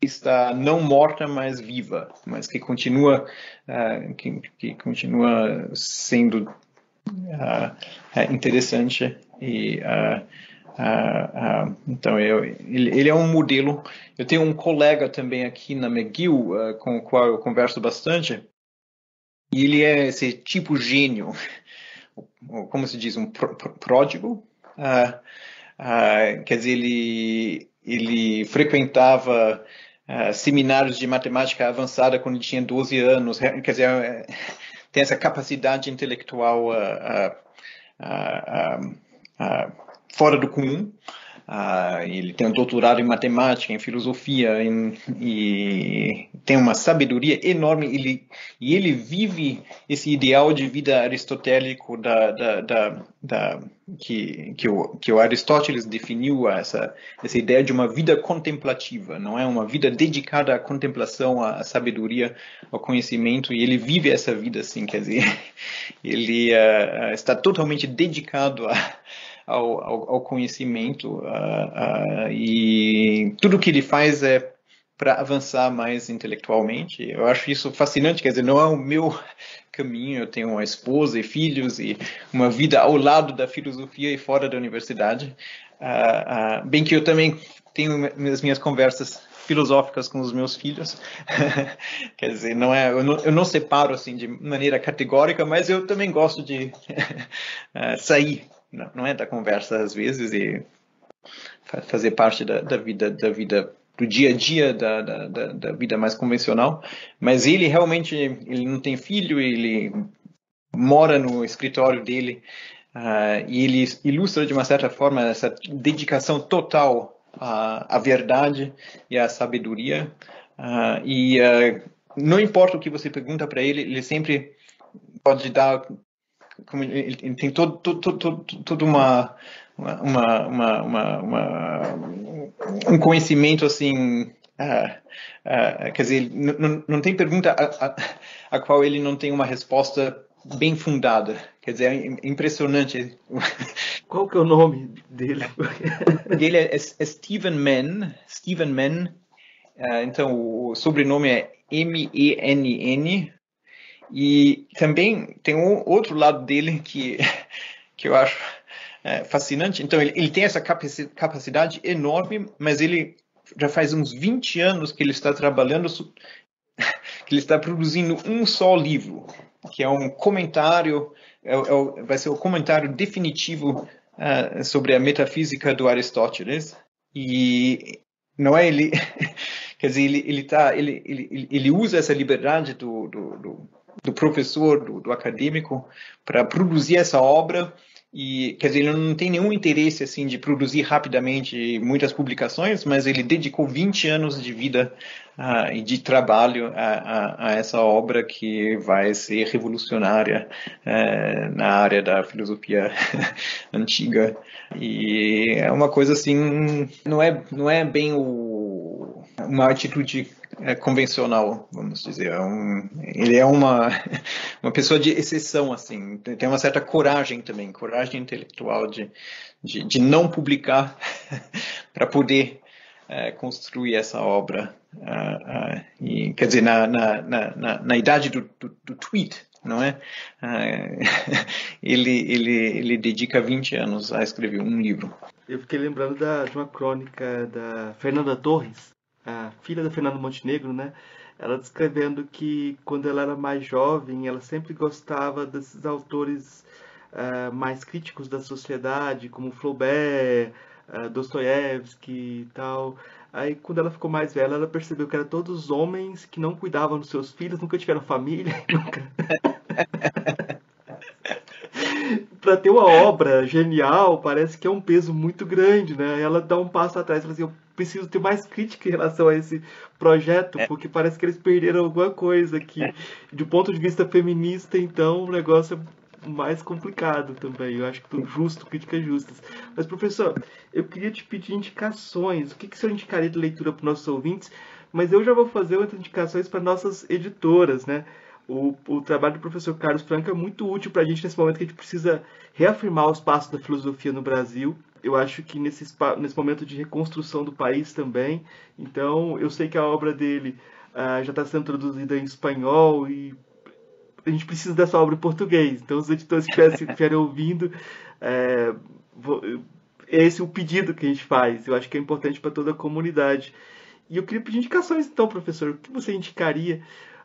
[SPEAKER 2] está não morta, mas viva, mas que continua, uh, que, que, continua sendo uh, interessante e uh, então eu, ele, ele, é um modelo. Eu tenho um colega também aqui na McGill com o qual eu converso bastante e ele é esse tipo gênio, [laughs] como se diz, um pródigo. quer dizer, ele ele frequentava uh, seminários de matemática avançada quando tinha 12 anos, quer dizer, é, tem essa capacidade intelectual uh, fora do comum. Uh, ele tem um doutorado em matemática, em filosofia, em, e tem uma sabedoria enorme. Ele, e ele vive esse ideal de vida aristotélico da, da, da, da que, que, o, que o Aristóteles definiu, essa, essa ideia de uma vida contemplativa, não é? Uma vida dedicada à contemplação, à sabedoria, ao conhecimento. E ele vive essa vida assim, quer dizer, [laughs] ele uh, está totalmente dedicado a ao, ao, ao conhecimento uh, uh, e tudo que ele faz é para avançar mais intelectualmente. Eu acho isso fascinante, quer dizer, não é o meu [laughs] caminho, eu tenho uma esposa e filhos e uma vida ao lado da filosofia e fora da universidade. Uh, uh, bem que eu também tenho as minhas conversas filosóficas com os meus filhos. [laughs] Quer dizer, não é, eu não, eu não, separo assim de maneira categórica, mas eu também gosto de uh, [laughs] sair não é da conversa às vezes e fazer parte da, da vida da vida do dia a dia da, da, da, vida mais convencional. Mas ele realmente ele não tem filho ele mora no escritório dele uh, e ele ilustra de uma certa forma essa dedicação total à, à verdade e à sabedoria. Uh, e uh, não importa o que você pergunta para ele ele sempre pode dar como ele, ele tem todo, todo, todo, todo uma, uma, uma, uma, um conhecimento assim uh, uh, quer dizer não, não tem pergunta a, a, a, qual ele não tem uma resposta bem fundada. Quer dizer é impressionante. [laughs]
[SPEAKER 3] Qual que é o nome dele? [laughs]
[SPEAKER 2] Dele é, é, é Stephen Mann Stephen Mann uh, então o sobrenome é M E também tem um outro lado dele que, [laughs] que eu acho é, fascinante. Então, ele, ele tem essa capacidade enorme, mas ele já faz uns 20 anos que ele está trabalhando, [laughs] que ele está produzindo um só livro, que é um comentário, é, é, vai ser o comentário definitivo uh, sobre a metafísica do Aristóteles. E não é ele, [laughs] quer dizer, ele, ele, tá, ele, ele, ele usa essa liberdade do, do, do do professor, do, do acadêmico, para produzir essa obra. E quer dizer ele não tem nenhum interesse assim de produzir rapidamente muitas publicações mas ele dedicou 20 anos de vida uh, e de trabalho a, a, a, essa obra que vai ser revolucionária uh, na área da filosofia [laughs] antiga. E é uma coisa assim não é não é bem o, uma atitude é, convencional, vamos dizer. É um, ele é uma, [laughs] uma pessoa de exceção, assim. Tem uma certa coragem também, coragem intelectual de, de, de não publicar [laughs] para poder é, construir essa obra. Uh, uh, e, quer dizer, na, na, na, na idade do, do, do, tweet, não é? Uh, [laughs] ele, ele, ele dedica 20 anos a escrever um livro.
[SPEAKER 3] Eu fiquei lembrando da, de uma crônica da Fernanda Torres, a filha da Fernanda Montenegro, né? Ela descrevendo que quando ela era mais jovem, ela sempre gostava desses autores uh, mais críticos da sociedade, como Flaubert, uh, Dostoiévski e tal. Aí, quando ela ficou mais velha, ela percebeu que eram todos homens que não cuidavam dos seus filhos, nunca tiveram família, [laughs] nunca. [laughs] para ter uma obra genial, parece que é um peso muito grande, né? Ela dá um passo atrás e fala assim, preciso ter mais crítica em relação a esse projeto, é. porque parece que eles perderam alguma coisa aqui. É. Do ponto de vista feminista, então, o negócio é mais complicado também. Eu acho que justo, críticas justas. Mas, professor, eu queria te pedir indicações. O que, que o senhor indicaria de leitura para os nossos ouvintes? Mas eu já vou fazer outras indicações para nossas editoras, né? O, o, trabalho do professor Carlos Franco é muito útil para a gente nesse momento que a gente precisa reafirmar os passos da filosofia no Brasil. Eu acho que nesse, nesse momento de reconstrução do país também. Então, eu sei que a obra dele uh, já está sendo traduzida em espanhol e a gente precisa dessa obra em português. Então, os editores que [laughs] estiverem ouvindo, é, vou, é esse o pedido que a gente faz. Eu acho que é importante para toda a comunidade. E eu queria pedir indicações, então, professor. O que você indicaria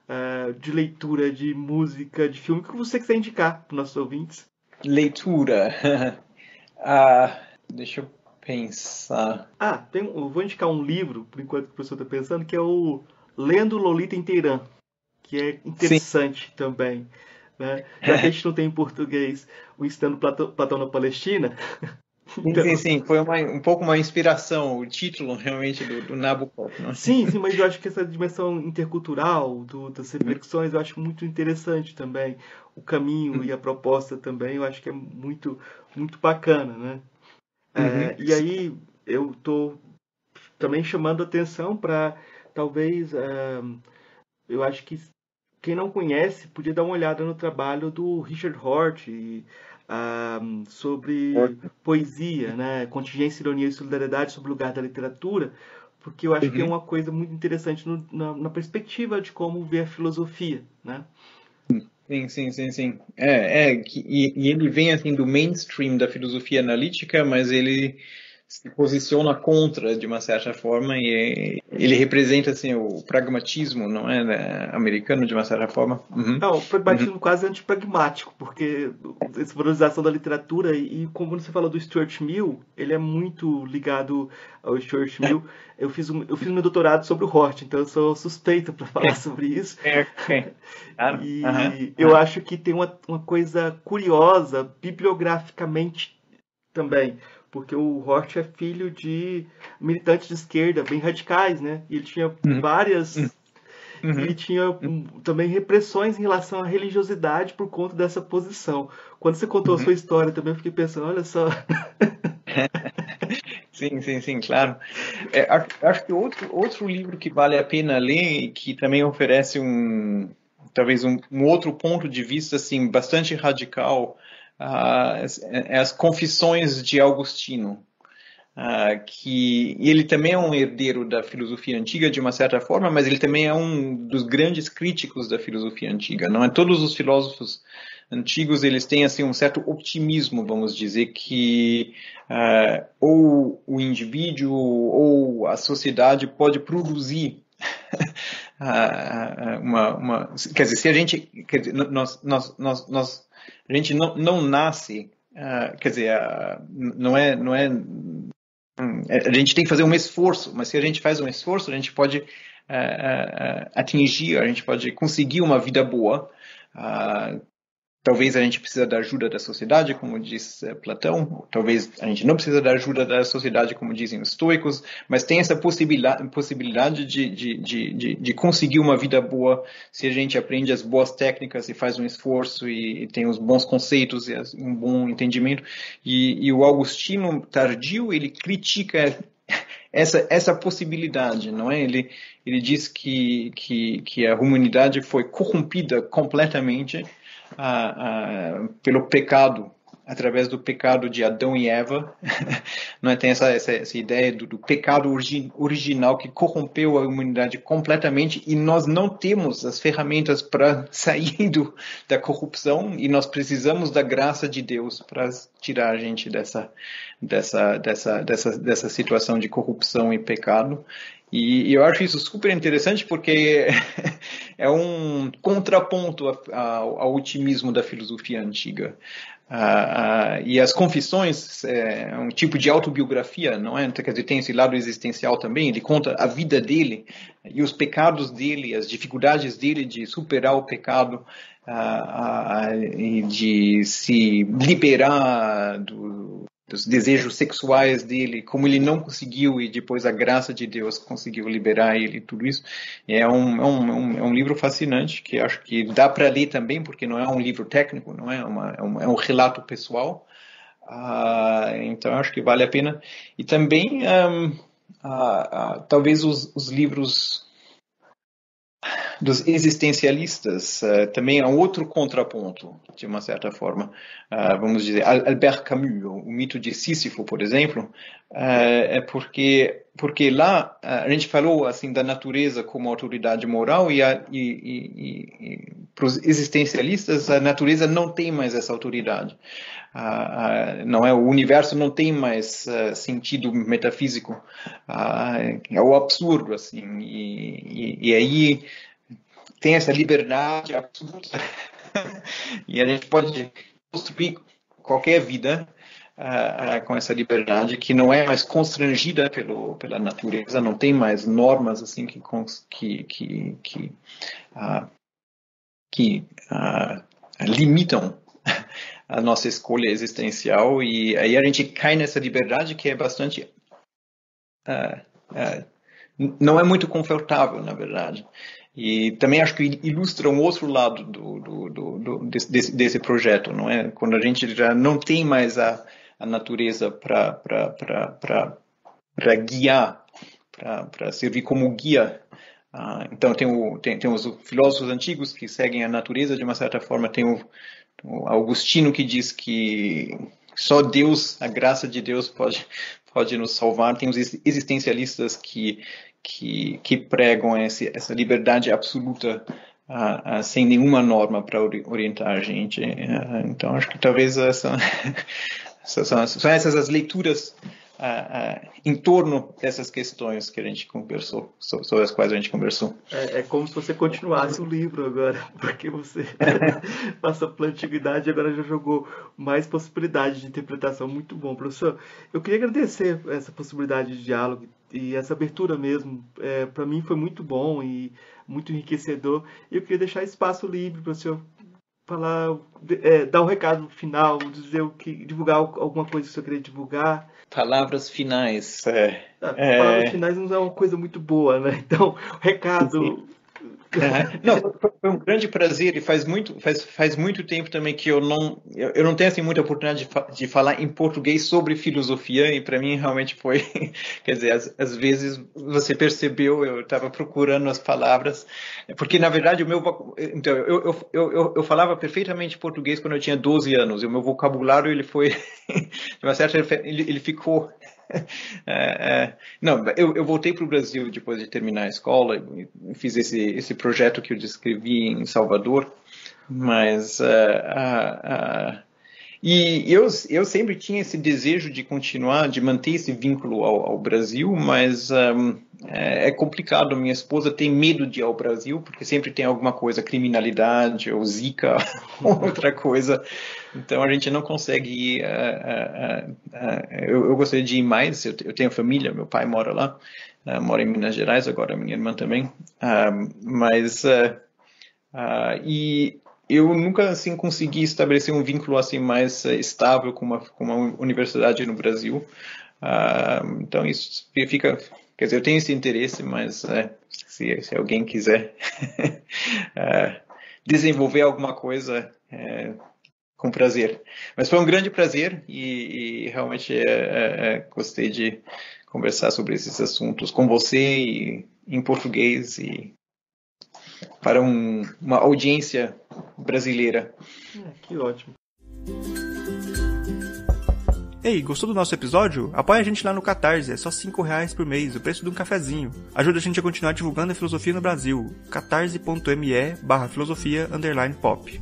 [SPEAKER 3] uh, de leitura, de música, de filme? O que você quiser indicar para os nossos ouvintes?
[SPEAKER 2] Leitura. [laughs] ah, deixa eu pensar.
[SPEAKER 3] Ah, tem, eu vou indicar um livro, por enquanto que o professor está pensando, que é o Lendo Lolita Inteirã, que é interessante Sim. também. Né? Já que a gente não tem em português o Estando Platão, Platão na Palestina, [laughs]
[SPEAKER 2] Então... Sim, sim, foi uma, um pouco uma inspiração, o título realmente do, do Nabokov.
[SPEAKER 3] Não? Sim, sim, mas eu acho que essa dimensão intercultural do, das reflexões eu acho muito interessante também. O caminho e a proposta também eu acho que é muito, muito bacana, né? É, uhum. É, e aí eu estou também chamando atenção para talvez é, eu acho que quem não conhece podia dar uma olhada no trabalho do Richard Hort e sobre poesia, né? contingência, ironia e solidariedade sobre o lugar da literatura, porque eu acho uhum. que é uhum. uma coisa muito interessante no, na, na, perspectiva de como ver a filosofia, né?
[SPEAKER 2] Sim, sim, sim, sim. É, é e, e ele vem assim do mainstream da filosofia analítica, mas ele se posiciona contra de uma certa forma e ele representa assim o pragmatismo não é né, americano de uma certa forma
[SPEAKER 3] uhum. não o pragmatismo uhum. quase antipragmático porque essa valorização da literatura e como você falou do Stuart Mill ele é muito ligado ao Stuart Mill eu fiz um, eu fiz meu doutorado sobre o Hort então eu sou suspeito para falar sobre isso
[SPEAKER 2] é, é.
[SPEAKER 3] Claro. e uhum. eu acho que tem uma, uma coisa curiosa bibliograficamente também porque o Hort é filho de militantes de esquerda bem radicais, né? E ele tinha uhum. várias. Uhum. Ele tinha uhum. também repressões em relação à religiosidade por conta dessa posição. Quando você contou a uhum. sua história também, eu fiquei pensando, olha só. [laughs]
[SPEAKER 2] sim, sim, sim, claro. É, acho que outro, outro livro que vale a pena ler e que também oferece um talvez um, um outro ponto de vista assim bastante radical as, as Confissões de Augustino, uh, que ele também é um herdeiro da filosofia antiga de uma certa forma, mas ele também é um dos grandes críticos da filosofia antiga. Não é todos os filósofos antigos eles têm assim um certo optimismo, vamos dizer que uh, ou o indivíduo ou a sociedade pode produzir [laughs] uma, uma, quer dizer, se a gente, dizer, nós, nós, nós, nós a gente não, não nasce, uh, quer dizer, uh, não é, não é, hum, a gente tem que fazer um esforço, mas se a gente faz um esforço, a gente pode uh, atingir, a gente pode conseguir uma vida boa, Talvez a gente precisa da ajuda da sociedade, como diz eh, Platão, talvez a gente não precisa da ajuda da sociedade, como dizem os estoicos, mas tem essa possibilidade, possibilidade de, de, de, de, conseguir uma vida boa se a gente aprende as boas técnicas e faz um esforço e, tem os bons conceitos e um bom entendimento. E, e o Augustino Tardio, ele critica essa, essa possibilidade, não é? Ele, ele diz que, que, que a humanidade foi corrompida completamente pelo pecado, através do pecado de Adão e Eva. [laughs] não é? Tem essa, essa, essa ideia do, do pecado origi original que corrompeu a humanidade completamente e nós não temos as ferramentas para [laughs] sair do, da corrupção e nós precisamos da graça de Deus para tirar a gente dessa, dessa, dessa, dessa, dessa situação de corrupção e pecado. E, eu acho isso super interessante porque [laughs] é um contraponto ao, otimismo da filosofia antiga. Uh, uh, e as confissões é um tipo de autobiografia, não é? Quer dizer, tem esse lado existencial também. Ele conta a vida dele e os pecados dele, as dificuldades dele de superar o pecado uh, e de se liberar do, dos desejos sexuais dele, como ele não conseguiu e depois a graça de Deus conseguiu liberar ele, tudo isso. É um, é um, é um livro fascinante que acho que dá para ler também, porque não é um livro técnico, não é, uma, é, um, é um relato pessoal. Uh, então acho que vale a pena. E também uh, uh, talvez os, os livros dos existencialistas uh, também é um outro contraponto, de uma certa forma. Uh, vamos dizer, Albert Camus, o mito de Sísifo, por exemplo, uh, é porque porque lá a gente falou assim da natureza como autoridade moral e, a, e, e, e para os existencialistas a natureza não tem mais essa autoridade. não é o universo não tem mais sentido metafísico. é o absurdo assim e aí tem essa liberdade absoluta [laughs] e a gente pode construir qualquer vida com essa liberdade que não é mais constrangida pelo, pela natureza, não tem mais normas assim que que que, que, que limitam a nossa escolha existencial e aí a gente cai nessa liberdade que é bastante não é muito confortável na verdade e também acho que ilustra um outro lado do, do, do, do desse, desse, projeto, não é? Quando a gente já não tem mais a, a natureza para guiar, para servir como guia. Ah, então tem, o, tem, tem os filósofos antigos que seguem a natureza de uma certa forma, tem o, o Augustino que diz que só Deus, a graça de Deus pode, pode nos salvar. Tem os existencialistas que, que, que pregam esse, essa liberdade absoluta uh, uh, sem nenhuma norma para orientar a gente. Uh, então, acho que talvez essa, são, são essas as leituras em torno dessas questões que a gente conversou, sobre as quais a gente conversou.
[SPEAKER 3] É, é como se você continuasse o livro agora, [laughs] porque você [laughs] passou pela antiguidade e agora já jogou mais possibilidades de interpretação. Muito bom, professor. Eu queria agradecer essa possibilidade de diálogo e essa abertura mesmo, é, para mim foi muito bom e muito enriquecedor. E eu queria deixar espaço livre para o senhor falar, é, dar um recado final, dizer o que, divulgar alguma coisa que o senhor queria divulgar.
[SPEAKER 2] Palavras finais. É,
[SPEAKER 3] ah, palavras é... finais não é uma coisa muito boa, né? [laughs] Então, recado
[SPEAKER 2] não, foi um grande prazer e faz muito, faz, faz muito tempo também que eu não, eu, eu não tenho assim muita oportunidade de, de falar em português sobre filosofia e para mim realmente foi, [laughs] quer dizer, às, vezes você percebeu, eu estava procurando as palavras, porque na verdade o meu, então eu, eu, eu, eu, eu falava perfeitamente português quando eu tinha 12 anos e o meu vocabulário ele foi, [laughs] de uma certa, ele, ele ficou [laughs] é, é, não, eu, eu voltei para o Brasil depois de terminar a escola, fiz esse, esse projeto que eu descrevi em Salvador, mas uh, uh, uh, e eu, eu sempre tinha esse desejo de continuar, de manter esse vínculo ao, ao Brasil, mas um, é, é, complicado. Minha esposa tem medo de ir ao Brasil, porque sempre tem alguma coisa, criminalidade ou zika, ou [laughs] outra coisa. Então a gente não consegue ir. Uh, uh, uh, eu, eu, gostaria de ir mais, eu, eu, tenho família, meu pai mora lá, mora em Minas Gerais, agora minha irmã também. mas. e eu nunca assim consegui estabelecer um vínculo assim mais uh, estável com uma, com uma universidade no Brasil. Uh, então isso fica, quer dizer, eu tenho esse interesse, mas uh, se, se, alguém quiser [laughs] desenvolver alguma coisa, com prazer. Mas foi um grande prazer e, e realmente gostei de conversar sobre esses assuntos com você e, em português e para um, uma audiência brasileira.
[SPEAKER 3] É, que ótimo. Ei, gostou do nosso episódio? Apoie a gente lá no Catarse, é só 5 reais por mês, o preço de um cafezinho. Ajuda a gente a continuar divulgando a filosofia no Brasil. catarse.me barra filosofia underline pop.